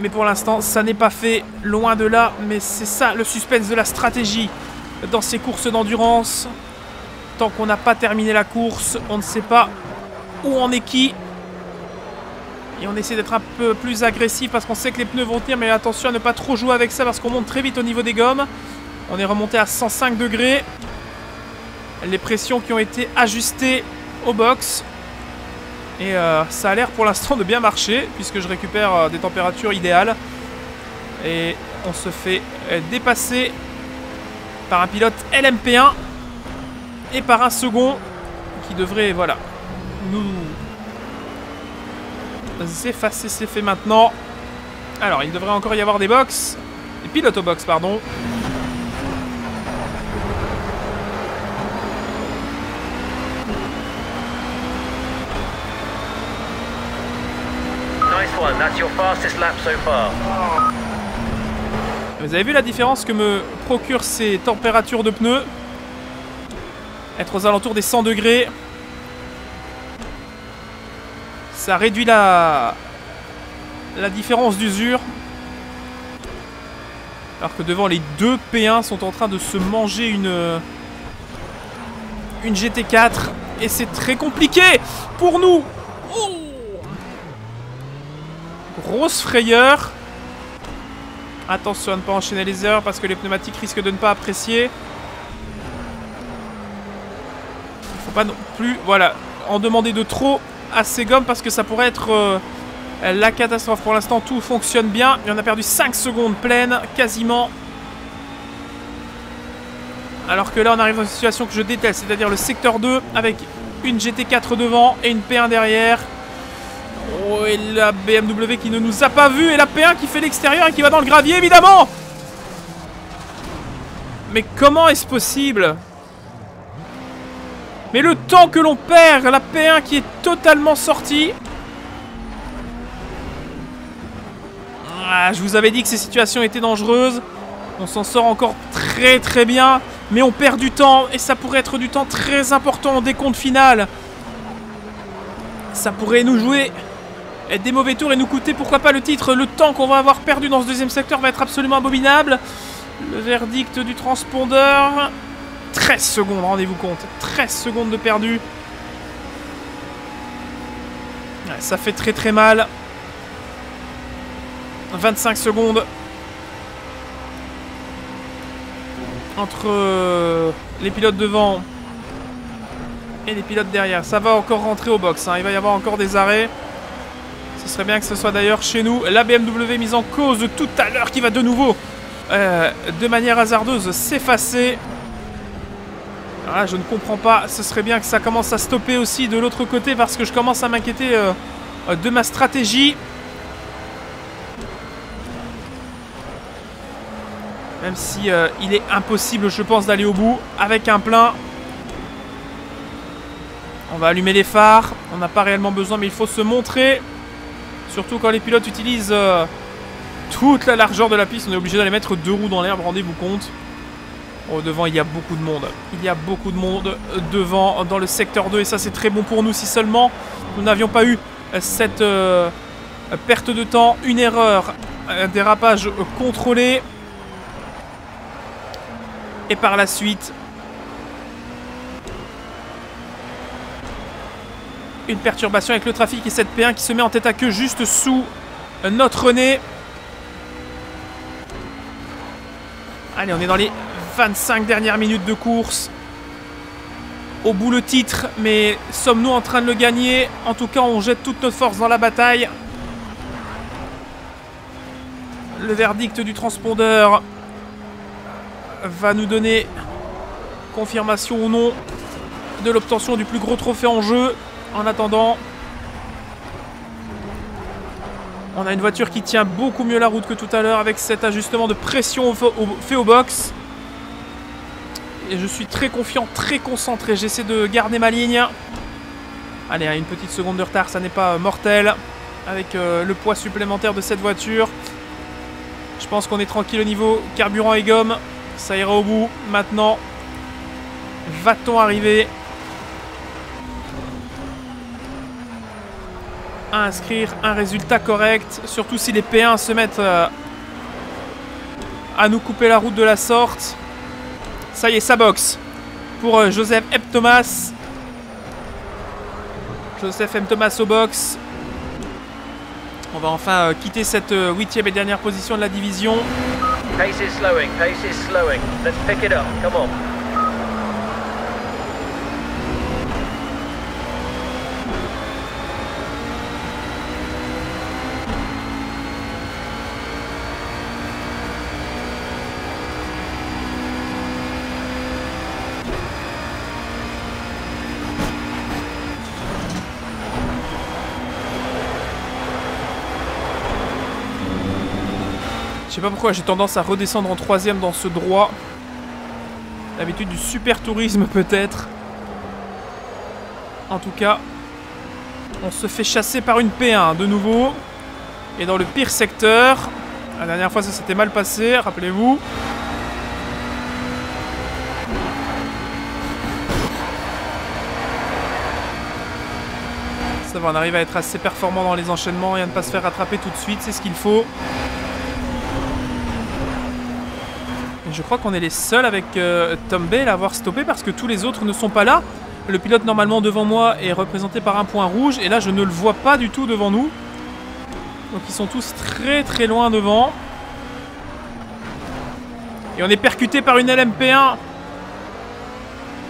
Mais pour l'instant, ça n'est pas fait, loin de là. Mais c'est ça le suspense de la stratégie dans ces courses d'endurance. Tant qu'on n'a pas terminé la course, on ne sait pas où en est qui. Et on essaie d'être un peu plus agressif parce qu'on sait que les pneus vont tenir. Mais attention à ne pas trop jouer avec ça parce qu'on monte très vite au niveau des gommes. On est remonté à 105 degrés. Les pressions qui ont été ajustées au box. Et euh, ça a l'air pour l'instant de bien marcher, puisque je récupère euh, des températures idéales. Et on se fait euh, dépasser par un pilote LMP1 et par un second qui devrait, voilà, nous effacer. C'est fait maintenant. Alors, il devrait encore y avoir des box, des pilotes au box, pardon. Vous avez vu la différence que me procurent ces températures de pneus? Être aux alentours des 100 degrés. Ça réduit la, la différence d'usure. Alors que devant les deux P1 sont en train de se manger une, une GT4. Et c'est très compliqué pour nous. Oh grosse frayeur. Attention à ne pas enchaîner les heures parce que les pneumatiques risquent de ne pas apprécier. Il faut pas non plus, voilà, en demander de trop à ces gommes parce que ça pourrait être euh, la catastrophe. Pour l'instant, tout fonctionne bien. Et on a perdu 5 secondes pleines, quasiment. Alors que là, on arrive dans une situation que je déteste, c'est-à-dire le secteur 2 avec une GT4 devant et une P1 derrière. Oh, et la BMW qui ne nous a pas vu. Et la P1 qui fait l'extérieur et qui va dans le gravier, évidemment Mais comment est-ce possible Mais le temps que l'on perd, la P1 qui est totalement sortie. Ah, je vous avais dit que ces situations étaient dangereuses. On s'en sort encore très très bien. Mais on perd du temps. Et ça pourrait être du temps très important en décompte final. Ça pourrait nous jouer être des mauvais tours et nous coûter pourquoi pas le titre. Le temps qu'on va avoir perdu dans ce deuxième secteur va être absolument abominable. Le verdict du transpondeur. 13 secondes, rendez-vous compte. 13 secondes de perdu. ça fait très très mal. 25 secondes. Entre euh, les pilotes devant et les pilotes derrière. Ça va encore rentrer au box. Hein. Il va y avoir encore des arrêts. Ce serait bien que ce soit d'ailleurs chez nous. La BMW mise en cause tout à l'heure qui va de nouveau, euh, de manière hasardeuse, s'effacer. Ah, je ne comprends pas. Ce serait bien que ça commence à stopper aussi de l'autre côté parce que je commence à m'inquiéter euh, de ma stratégie. Même si euh, il est impossible, je pense, d'aller au bout avec un plein. On va allumer les phares. On n'a pas réellement besoin, mais il faut se montrer. Surtout quand les pilotes utilisent euh, toute la largeur de la piste, on est obligé d'aller mettre deux roues dans l'herbe, rendez-vous compte. Oh, devant, il y a beaucoup de monde. Il y a beaucoup de monde euh, devant, dans le secteur 2, et ça c'est très bon pour nous si seulement nous n'avions pas eu euh, cette perte de temps, une erreur, un dérapage contrôlé. Et par la suite, une perturbation avec le trafic et cette P1 qui se met en tête à queue juste sous notre nez. Allez, on est dans les 25 dernières minutes de course. Au bout le titre, mais sommes-nous en train de le gagner? En tout cas, on jette toute notre force dans la bataille. Le verdict du transpondeur va nous donner confirmation ou non de l'obtention du plus gros trophée en jeu. En attendant, on a une voiture qui tient beaucoup mieux la route que tout à l'heure avec cet ajustement de pression fait au box. Et je suis très confiant, très concentré. J'essaie de garder ma ligne. Allez, une petite seconde de retard, ça n'est pas mortel. Avec euh, le poids supplémentaire de cette voiture. Je pense qu'on est tranquille au niveau carburant et gomme. Ça ira au bout. Maintenant, va-t-on arriver à inscrire un résultat correct Surtout si les P1 se mettent euh, à nous couper la route de la sorte? Ça y est, ça boxe. Pour euh, Joseph M. Thomas. Joseph M. Thomas au box. On va enfin euh, quitter cette euh, huitième et dernière position de la division. Pace is slowing, pace is slowing. Let's pick it up, come on. Pas pourquoi j'ai tendance à redescendre en troisième dans ce droit. L'habitude du super tourisme peut-être. En tout cas, on se fait chasser par une P1 de nouveau. Et dans le pire secteur. La dernière fois ça s'était mal passé, rappelez-vous. Ça va, on arrive à être assez performant dans les enchaînements et à ne pas se faire rattraper tout de suite, c'est ce qu'il faut. Je crois qu'on est les seuls avec euh, Tom Bale à avoir stoppé parce que tous les autres ne sont pas là. Le pilote normalement devant moi est représenté par un point rouge et là je ne le vois pas du tout devant nous. Donc ils sont tous très très loin devant. Et on est percuté par une LMP1.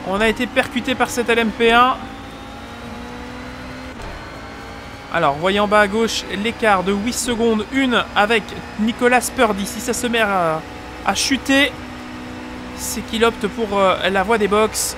On a été percuté par cette LMP1. Alors, voyez en bas à gauche l'écart de 8 secondes, une avec Nicolas Purdy. Si ça se met à, a chuté, c'est qu'il opte pour euh, la voie des box.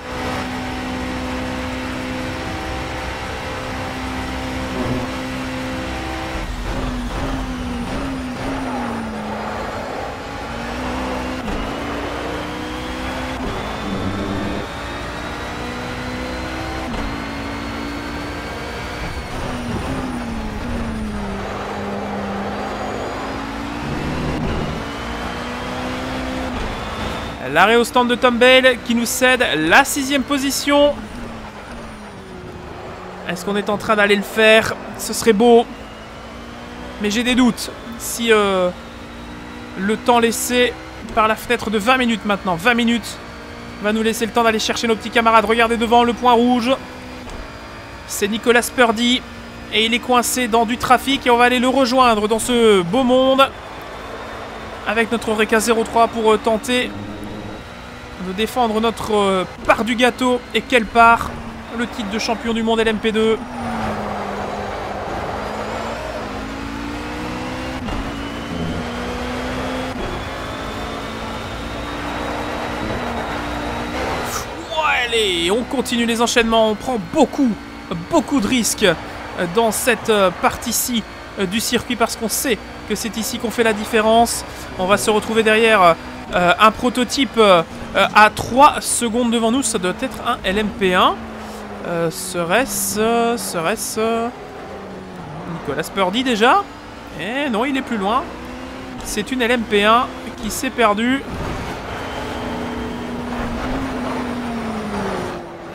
L'arrêt au stand de Tom Bale qui nous cède la sixième position. Est-ce qu'on est en train d'aller le faire? Ce serait beau. Mais j'ai des doutes. Si euh, le temps laissé par la fenêtre de 20 minutes maintenant, 20 minutes, va nous laisser le temps d'aller chercher nos petits camarades. Regardez devant le point rouge. C'est Nicolas Purdy. Et il est coincé dans du trafic et on va aller le rejoindre dans ce beau monde. Avec notre Reka 03 pour euh, tenter de défendre notre euh, part du gâteau. Et quelle part? Le titre de champion du monde LMP2. allez, on continue les enchaînements, on prend beaucoup, beaucoup de risques dans cette euh, partie-ci euh, du circuit parce qu'on sait que c'est ici qu'on fait la différence. On va se retrouver derrière un prototype euh, à 3 secondes devant nous, ça doit être un LMP1. Euh, serait-ce... Serait-ce... Nicolas Purdy déjà? Eh non, il est plus loin. C'est une LMP1 qui s'est perdue.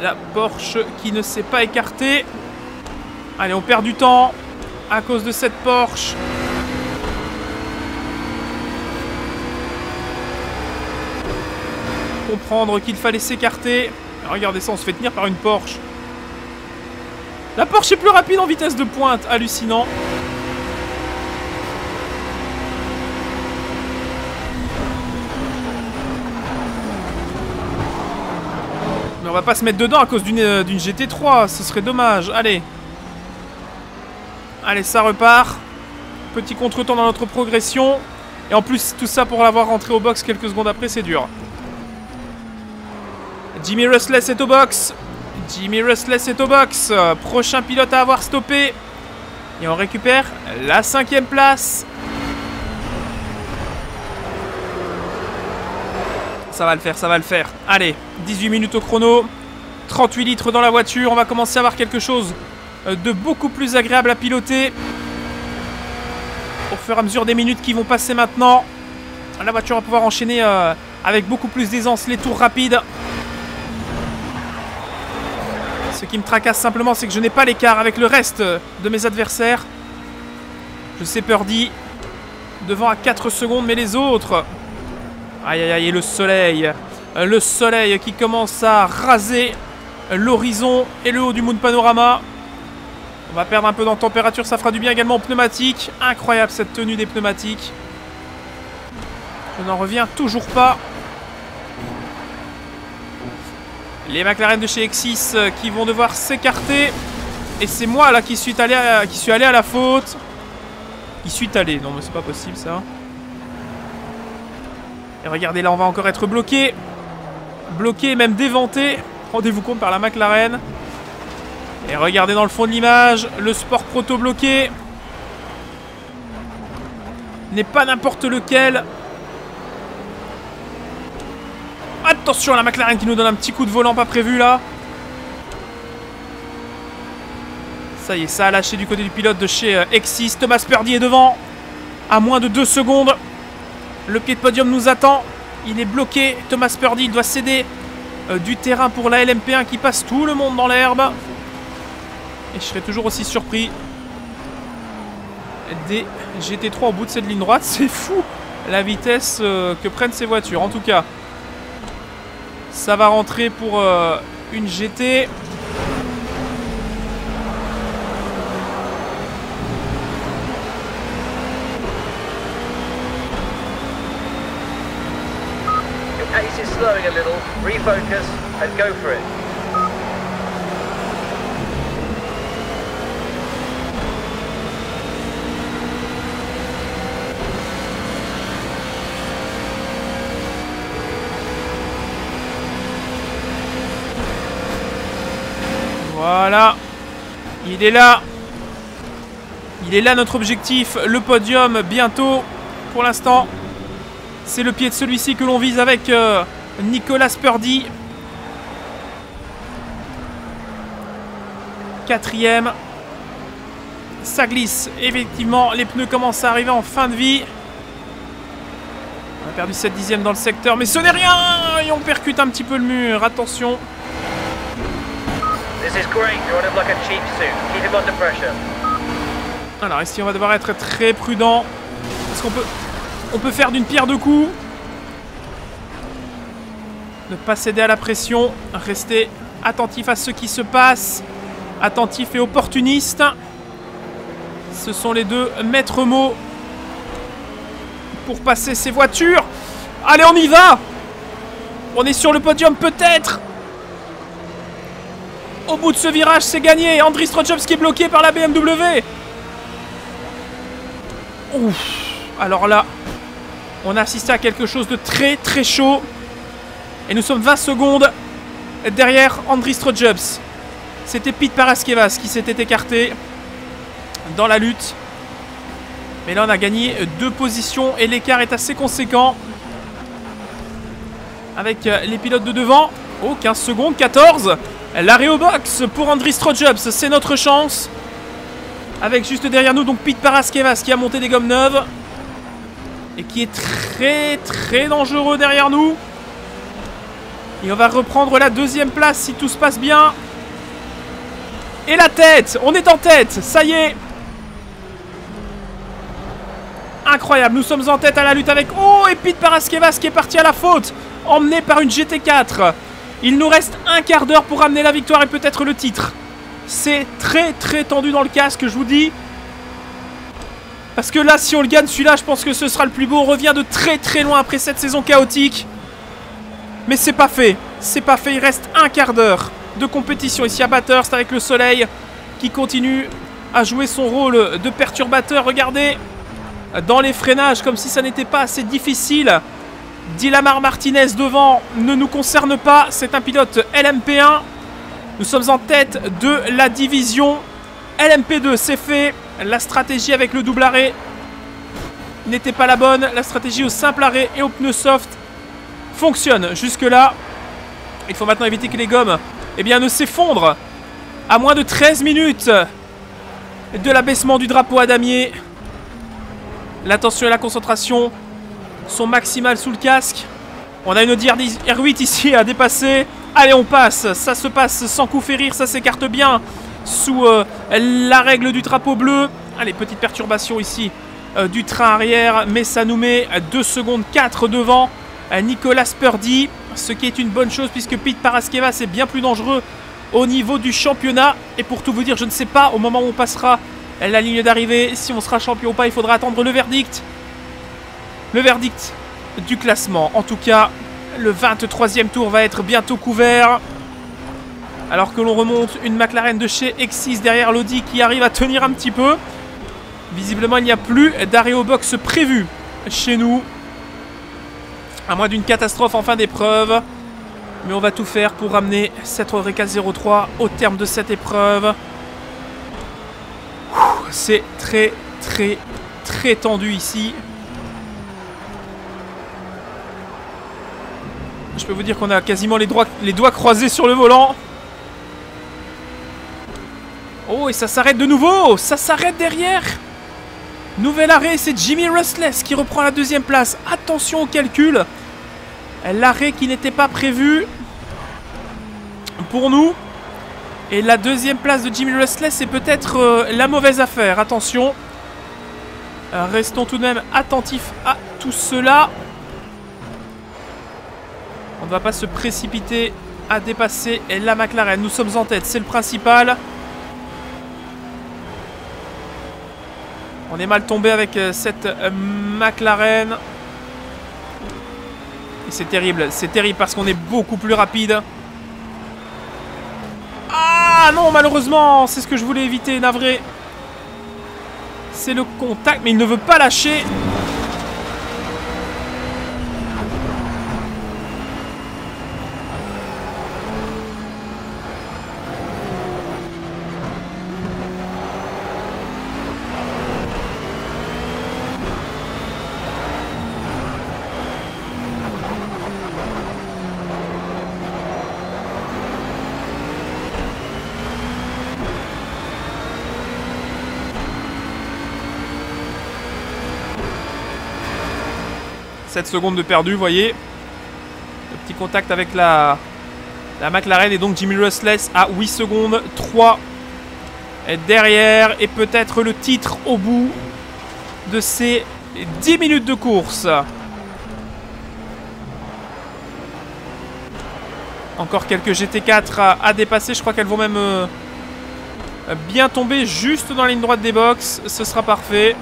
La Porsche qui ne s'est pas écartée. Allez, on perd du temps à cause de cette Porsche. Comprendre qu'il fallait s'écarter. Regardez ça, on se fait tenir par une Porsche. La Porsche est plus rapide en vitesse de pointe, hallucinant. Mais on va pas se mettre dedans à cause d'une euh, GT3, ce serait dommage. Allez. Allez, ça repart. Petit contretemps dans notre progression. Et en plus, tout ça pour l'avoir rentré au box quelques secondes après, c'est dur. Jimmy Rustless est au box. Jimmy Rustless est au box. Prochain pilote à avoir stoppé. Et on récupère la cinquième place. Ça va le faire, ça va le faire. Allez, 18 minutes au chrono. 38 litres dans la voiture. On va commencer à avoir quelque chose de beaucoup plus agréable à piloter. Au fur et à mesure des minutes qui vont passer maintenant, la voiture va pouvoir enchaîner euh, avec beaucoup plus d'aisance les tours rapides. Ce qui me tracasse simplement, c'est que je n'ai pas l'écart avec le reste de mes adversaires. Je sais Purdy devant à 4 secondes, mais les autres... Aïe aïe aïe, et le soleil. Le soleil qui commence à raser l'horizon et le haut du Moon Panorama. On va perdre un peu dans température, ça fera du bien également aux pneumatiques. Incroyable cette tenue des pneumatiques. Je n'en reviens toujours pas. Les McLaren de chez Exis euh, qui vont devoir s'écarter. Et c'est moi là qui suis, allé à, qui suis allé à la faute. Qui suis allé. Non mais c'est pas possible ça. Et regardez là on va encore être bloqué. Bloqué même déventé. Rendez-vous compte par la McLaren. Et regardez dans le fond de l'image, le sport proto bloqué. N'est pas n'importe lequel. Attention à la McLaren qui nous donne un petit coup de volant pas prévu là. Ça y est, ça a lâché du côté du pilote de chez euh, Exis. Thomas Purdy est devant. À moins de 2 secondes. Le pied de podium nous attend. Il est bloqué. Thomas Purdy doit céder euh, du terrain pour la LMP1 qui passe tout le monde dans l'herbe. Et je serais toujours aussi surpris des GT3 au bout de cette ligne droite. C'est fou la vitesse euh, que prennent ces voitures. En tout cas, ça va rentrer pour euh, une GT. Pace is slowing a little. Refocus and go for it. Voilà. Il est là. Il est là notre objectif. Le podium bientôt. Pour l'instant, c'est le pied de celui-ci que l'on vise avec euh, Nicolas Purdy. Quatrième. Ça glisse. Effectivement, les pneus commencent à arriver en fin de vie. On a perdu 7 dixièmes dans le secteur, mais ce n'est rien Et on percute un petit peu le mur. Attention. Alors ici on va devoir être très prudent. Parce qu'on peut, peut faire d'une pierre deux coups. Ne pas céder à la pression. Rester attentif à ce qui se passe. Attentif et opportuniste. Ce sont les deux maîtres mots pour passer ces voitures. Allez, on y va On est sur le podium peut-être Au bout de ce virage, c'est gagné. Andris Strojobski est bloqué par la BMW. Ouf. Alors là, on a assisté à quelque chose de très très chaud. Et nous sommes 20 secondes derrière Andris Strojobs. C'était Pete Paraskevas qui s'était écarté dans la lutte. Mais là, on a gagné deux positions et l'écart est assez conséquent. Avec euh, les pilotes de devant. Oh, 15 secondes, 14. L'arrêt au box pour Andris Strojobs, c'est notre chance. Avec juste derrière nous, donc Pete Paraskevas qui a monté des gommes neuves. Et qui est très très dangereux derrière nous. Et on va reprendre la deuxième place si tout se passe bien. Et la tête On est en tête Ça y est Incroyable, nous sommes en tête à la lutte avec... Oh, et Pete Paraskevas qui est parti à la faute Emmené par une GT4 Il nous reste un quart d'heure pour amener la victoire et peut-être le titre. C'est très très tendu dans le casque, je vous dis. Parce que là, si on le gagne, celui-là, je pense que ce sera le plus beau. On revient de très très loin après cette saison chaotique. Mais c'est pas fait. C'est pas fait. Il reste un quart d'heure de compétition ici à Bathurst avec le soleil qui continue à jouer son rôle de perturbateur. Regardez, dans les freinages, comme si ça n'était pas assez difficile. Dilamar Martinez devant ne nous concerne pas. C'est un pilote LMP1. Nous sommes en tête de la division LMP2. C'est fait. La stratégie avec le double arrêt n'était pas la bonne. La stratégie au simple arrêt et au pneu soft fonctionne jusque-là. Il faut maintenant éviter que les gommes eh bien, ne s'effondrent à moins de 13 minutes de l'abaissement du drapeau à damier. L'attention et la concentration sont maximales sous le casque. On a une Audi R8 ici à dépasser. Allez, on passe. Ça se passe sans coup férir. Ça s'écarte bien sous euh, la règle du drapeau bleu. Allez, petite perturbation ici euh, du train arrière. Mais ça nous met 2 secondes 4 devant euh, Nicolas Purdy. Ce qui est une bonne chose puisque Pete Paraskeva c'est bien plus dangereux au niveau du championnat. Et pour tout vous dire, je ne sais pas au moment où on passera la ligne d'arrivée, si on sera champion ou pas, il faudra attendre le verdict. Le verdict du classement. En tout cas, le 23e tour va être bientôt couvert. Alors que l'on remonte une McLaren de chez X6 derrière l'Audi qui arrive à tenir un petit peu. Visiblement, il n'y a plus d'arrêt prévu chez nous. À moins d'une catastrophe en fin d'épreuve. Mais on va tout faire pour ramener cette Reca 03 au terme de cette épreuve. C'est très, très, très tendu ici. Je peux vous dire qu'on a quasiment les, doigts croisés sur le volant. Oh, et ça s'arrête de nouveau Ça s'arrête derrière Nouvel arrêt, c'est Jimmy Rustless qui reprend la deuxième place. Attention au calcul. L'arrêt qui n'était pas prévu pour nous. Et la deuxième place de Jimmy Rustless, c'est peut-être euh, la mauvaise affaire. Attention. Euh, restons tout de même attentifs à tout cela. On ne va pas se précipiter à dépasser la McLaren. Nous sommes en tête, c'est le principal. On est mal tombé avec euh, cette McLaren. Et c'est terrible, c'est terrible parce qu'on est beaucoup plus rapide. Ah non, malheureusement, c'est ce que je voulais éviter, navré. C'est le contact, mais il ne veut pas lâcher. Secondes de perdu, vous voyez. Le petit contact avec la, la McLaren et donc Jimmy Rustless à 8 secondes. 3 derrière et peut-être le titre au bout de ces 10 minutes de course. Encore quelques GT4 à, dépasser. Je crois qu'elles vont même euh, bien tomber juste dans la ligne droite des box. Ce sera parfait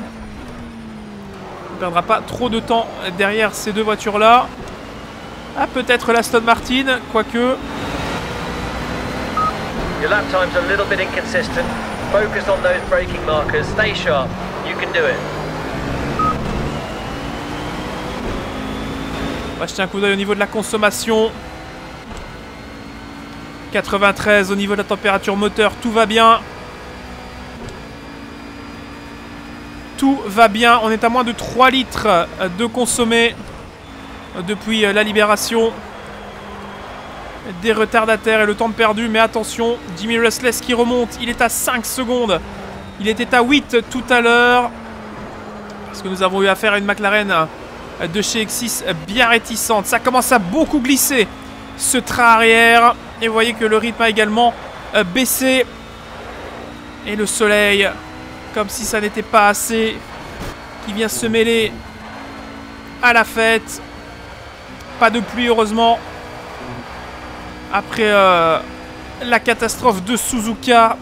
perdra pas trop de temps derrière ces deux voitures-là. Ah, peut-être l'Aston Martin, quoique... Your lap time's a little bit inconsistent. Focus on those braking markers. Stay sharp. You can do it. On va jeter un coup d'œil au niveau de la consommation. 93 au niveau de la température moteur, tout va bien. Tout va bien. On est à moins de 3 litres de consommé depuis la libération des retardataires et le temps perdu. Mais attention, Jimmy Restless qui remonte. Il est à 5 secondes. Il était à 8 tout à l'heure. Parce que nous avons eu affaire à une McLaren de chez X6 bien réticente. Ça commence à beaucoup glisser ce train arrière. Et vous voyez que le rythme a également baissé. Et le soleil comme si ça n'était pas assez. Qui vient se mêler à la fête. Pas de pluie, heureusement. Après euh, la catastrophe de Suzuka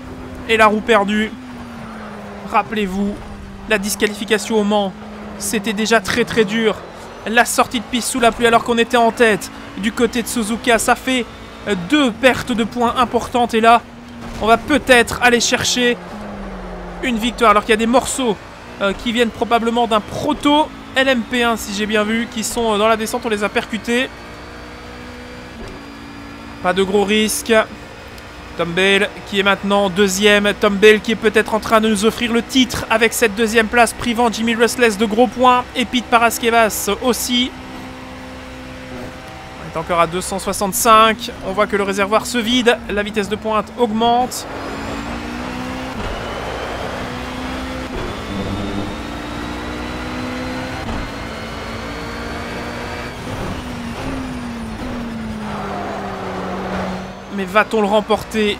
et la roue perdue. Rappelez-vous, la disqualification au Mans, c'était déjà très très dur. La sortie de piste sous la pluie alors qu'on était en tête du côté de Suzuka, ça fait deux pertes de points importantes. Et là, on va peut-être aller chercher une victoire. Alors qu'il y a des morceaux euh, qui viennent probablement d'un proto LMP1 si j'ai bien vu, qui sont euh, dans la descente, on les a percutés. Pas de gros risques. Tom Bale qui est maintenant deuxième. Tom Bale qui est peut-être en train de nous offrir le titre avec cette deuxième place, privant Jimmy Rustless de gros points. Et Pete Paraskevas aussi. On est encore à 265. On voit que le réservoir se vide. La vitesse de pointe augmente. Va-t-on le remporter?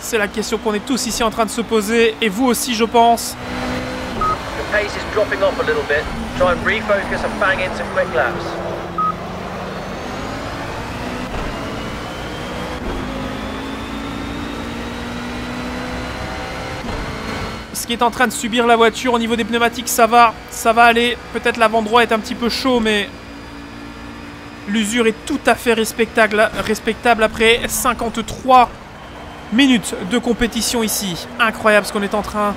C'est la question qu'on est tous ici en train de se poser, et vous aussi je pense. Ce qui est en train de subir la voiture au niveau des pneumatiques, ça va, ça va aller. Peut-être l'avant droit est un petit peu chaud, mais l'usure est tout à fait respectable, après 53 minutes de compétition ici. Incroyable ce qu'on est en train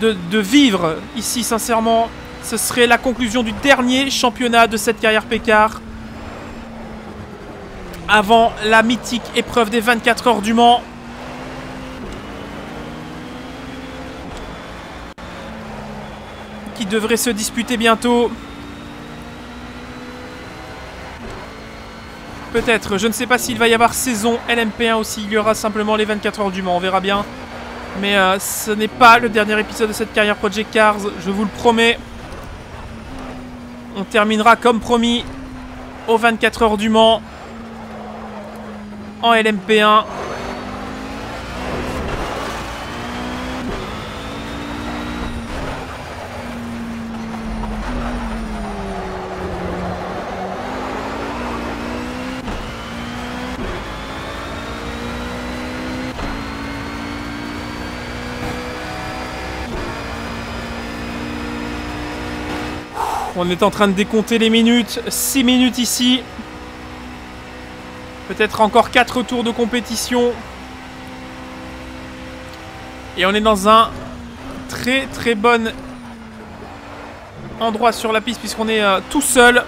de, de vivre ici, sincèrement. Ce serait la conclusion du dernier championnat de cette carrière Pécard. Avant la mythique épreuve des 24 heures du Mans. Qui devrait se disputer bientôt. Peut-être, je ne sais pas s'il va y avoir saison LMP1 ou s'il y aura simplement les 24 heures du Mans, on verra bien. Mais euh, ce n'est pas le dernier épisode de cette carrière Project Cars, je vous le promets. On terminera comme promis aux 24 heures du Mans en LMP1. On est en train de décompter les minutes. 6 minutes ici. Peut-être encore 4 tours de compétition. Et on est dans un très très bon endroit sur la piste puisqu'on est euh, tout seul.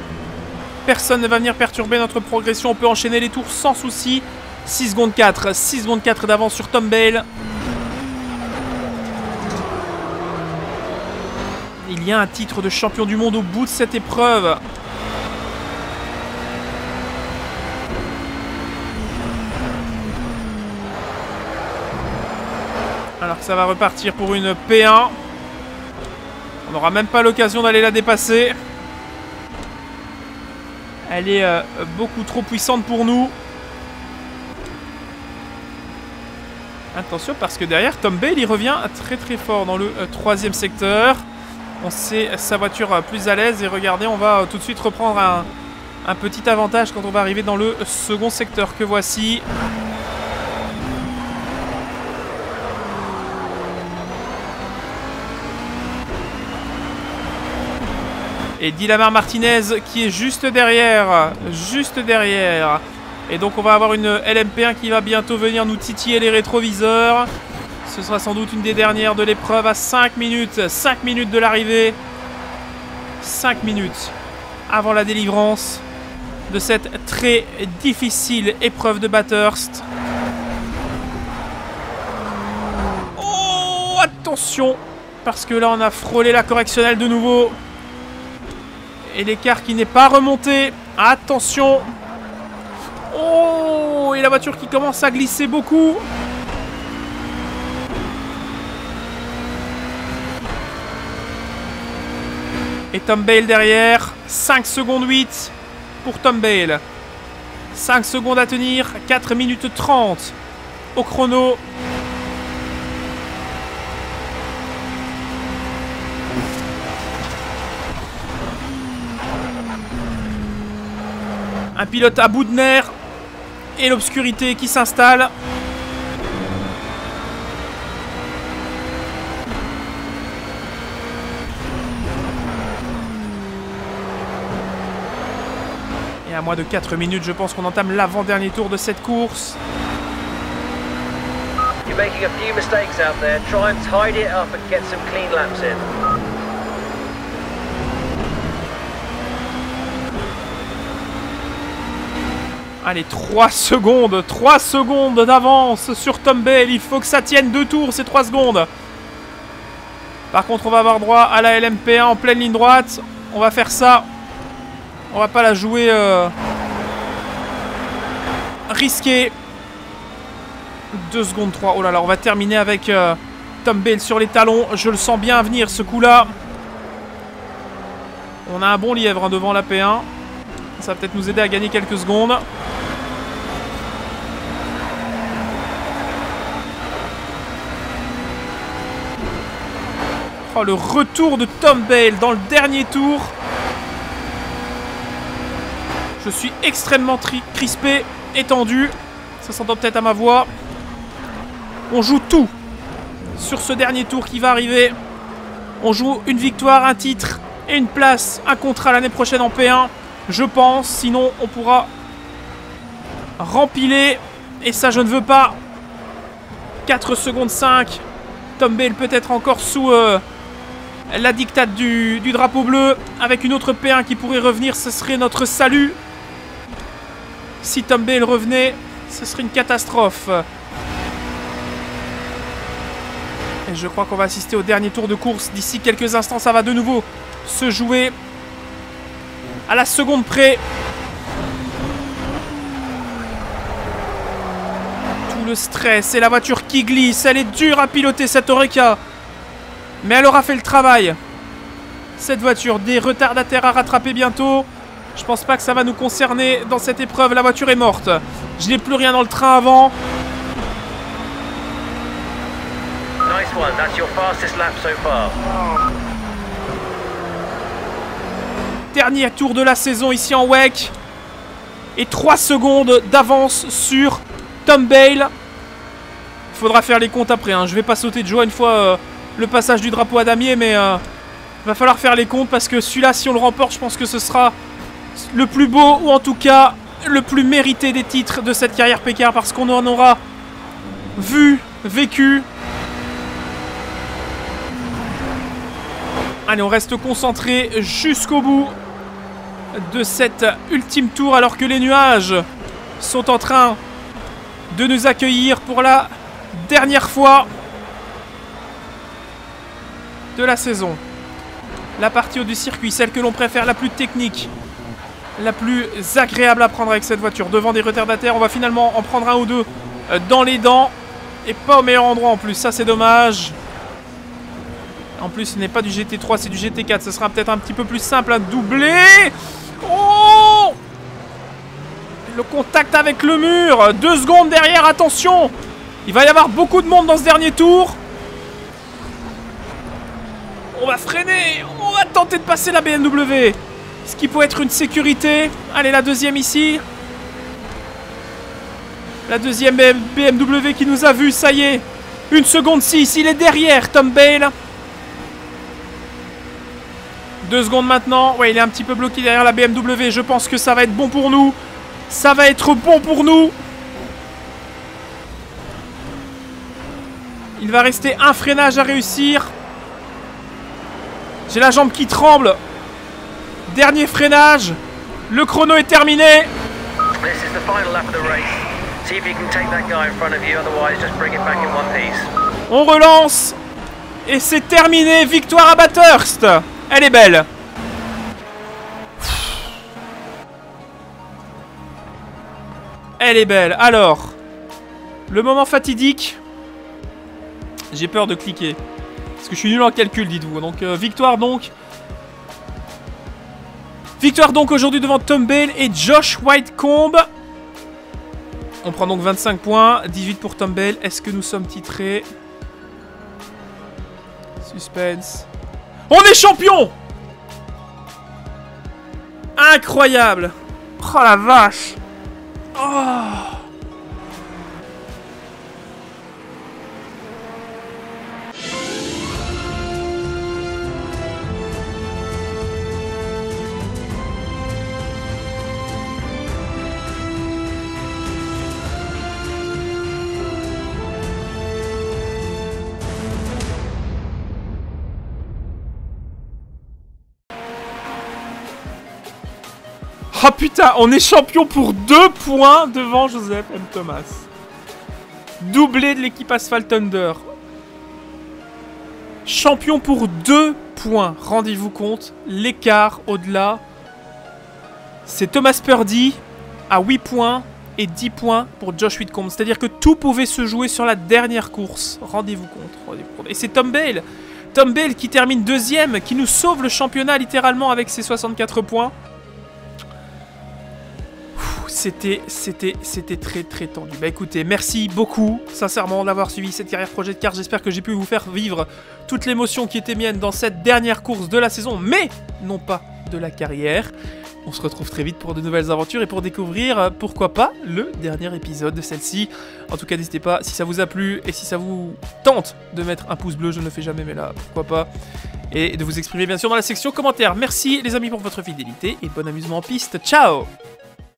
Personne ne va venir perturber notre progression. On peut enchaîner les tours sans souci. 6 secondes 4. 6 secondes 4 d'avance sur Tom Bale. Il y a un titre de champion du monde au bout de cette épreuve. Alors ça va repartir pour une P1. On n'aura même pas l'occasion d'aller la dépasser. Elle est euh, beaucoup trop puissante pour nous. Attention parce que derrière Tom Bale il revient très très fort dans le euh, troisième secteur. On sait sa voiture plus à l'aise et regardez on va tout de suite reprendre un, un petit avantage quand on va arriver dans le second secteur que voici. Et Dilamar Martinez qui est juste derrière. Juste derrière. Et donc on va avoir une LMP1 qui va bientôt venir nous titiller les rétroviseurs. Ce sera sans doute une des dernières de l'épreuve à 5 minutes. 5 minutes de l'arrivée. 5 minutes avant la délivrance de cette très difficile épreuve de Bathurst. Oh, attention Parce que là, on a frôlé la correctionnelle de nouveau. Et l'écart qui n'est pas remonté. Attention Oh Et la voiture qui commence à glisser beaucoup. Et Tom Bale derrière. 5 secondes 8 pour Tom Bale. 5 secondes à tenir. 4 minutes 30 au chrono. Un pilote à bout de nerfs. Et l'obscurité qui s'installe. À moins de 4 minutes, je pense qu'on entame l'avant-dernier tour de cette course. You're making a few mistakes out there. Try and tidy it up and get some clean laps in. Allez, 3 secondes. 3 secondes d'avance sur Tom Bale. Il faut que ça tienne deux tours, ces 3 secondes. Par contre, on va avoir droit à la LMP1 en pleine ligne droite. On va faire ça. On va pas la jouer euh, risquée. 2 secondes 3. Oh là là, on va terminer avec euh, Tom Bale sur les talons. Je le sens bien venir ce coup-là. On a un bon lièvre hein, devant la P1. Ça va peut-être nous aider à gagner quelques secondes. Oh, le retour de Tom Bale dans le dernier tour. Je suis extrêmement crispé, étendu. Ça s'entend peut-être à ma voix. On joue tout sur ce dernier tour qui va arriver. On joue une victoire, un titre et une place, un contrat l'année prochaine en P1. Je pense, sinon on pourra rempiler. Et ça, je ne veux pas. 4 secondes 5. Tom Bale peut-être encore sous euh, la dictate du, du, drapeau bleu. Avec une autre P1 qui pourrait revenir, ce serait notre salut. Si Tom Bale revenait, ce serait une catastrophe. Et je crois qu'on va assister au dernier tour de course. D'ici quelques instants, ça va de nouveau se jouer à la seconde près. Tout le stress et la voiture qui glisse. Elle est dure à piloter cette Oreca. Mais elle aura fait le travail. Cette voiture, des retardataires à rattraper bientôt. Je pense pas que ça va nous concerner dans cette épreuve. La voiture est morte. Je n'ai plus rien dans le train avant. Nice one. That's your fastest lap so far. Dernier tour de la saison ici en WEC. Et 3 secondes d'avance sur Tom Bale. Il faudra faire les comptes après. Hein. Je vais pas sauter de joie une fois euh, le passage du drapeau à damier. Mais euh, va falloir faire les comptes. Parce que celui-là, si on le remporte, je pense que ce sera le plus beau. Ou en tout cas, le plus mérité des titres de cette carrière Pécard. Parce qu'on en aura vu, vécu. Allez, on reste concentré jusqu'au bout de cet ultime tour alors que les nuages sont en train de nous accueillir pour la dernière fois de la saison. La partie haut du circuit, celle que l'on préfère, la plus technique, la plus agréable à prendre avec cette voiture. Devant des retardataires, on va finalement en prendre un ou deux euh, dans les dents. Et pas au meilleur endroit en plus, ça c'est dommage. En plus, ce n'est pas du GT3, c'est du GT4. Ce sera peut-être un petit peu plus simple à doubler. Oh Le contact avec le mur. Deux secondes derrière, attention. Il va y avoir beaucoup de monde dans ce dernier tour. On va freiner. On va tenter de passer la BMW. Ce qui peut être une sécurité. Allez, la deuxième ici. La deuxième BMW qui nous a vu, ça y est. Une seconde 6, il est derrière Tom Bale. Deux secondes maintenant. Ouais, il est un petit peu bloqué derrière la BMW. Je pense que ça va être bon pour nous. Ça va être bon pour nous. Il va rester un freinage à réussir. J'ai la jambe qui tremble. Dernier freinage. Le chrono est terminé. On relance. Et c'est terminé. Victoire à Bathurst. Elle est belle Elle est belle. Alors, le moment fatidique. J'ai peur de cliquer. Parce que je suis nul en calcul, dites-vous. Donc, euh, victoire donc. Victoire donc aujourd'hui devant Tom Bale et Josh Whitecomb. On prend donc 25 points. 18 pour Tom Bale. Est-ce que nous sommes titrés? Suspense. On est champion Incroyable Oh la vache Oh Oh putain, on est champion pour deux points devant Joseph M. Thomas. Doublé de l'équipe Asphalt Thunder. Champion pour deux points. Rendez-vous compte, l'écart au-delà. C'est Thomas Purdy à 8 points et 10 points pour Josh Whitcomb. C'est-à-dire que tout pouvait se jouer sur la dernière course. Rendez-vous compte. Compte. Et c'est Tom Bale. Tom Bale qui termine deuxième, qui nous sauve le championnat littéralement avec ses 64 points. C'était, c'était, c'était très très tendu. Bah écoutez, merci beaucoup, sincèrement, d'avoir suivi cette carrière projet de car. J'espère que j'ai pu vous faire vivre toute l'émotion qui était mienne dans cette dernière course de la saison, mais non pas de la carrière. On se retrouve très vite pour de nouvelles aventures et pour découvrir, euh, pourquoi pas, le dernier épisode de celle-ci. En tout cas, n'hésitez pas, si ça vous a plu et si ça vous tente de mettre un pouce bleu, je ne le fais jamais, mais là, pourquoi pas. Et de vous exprimer bien sûr dans la section commentaires. Merci les amis pour votre fidélité et bon amusement en piste. Ciao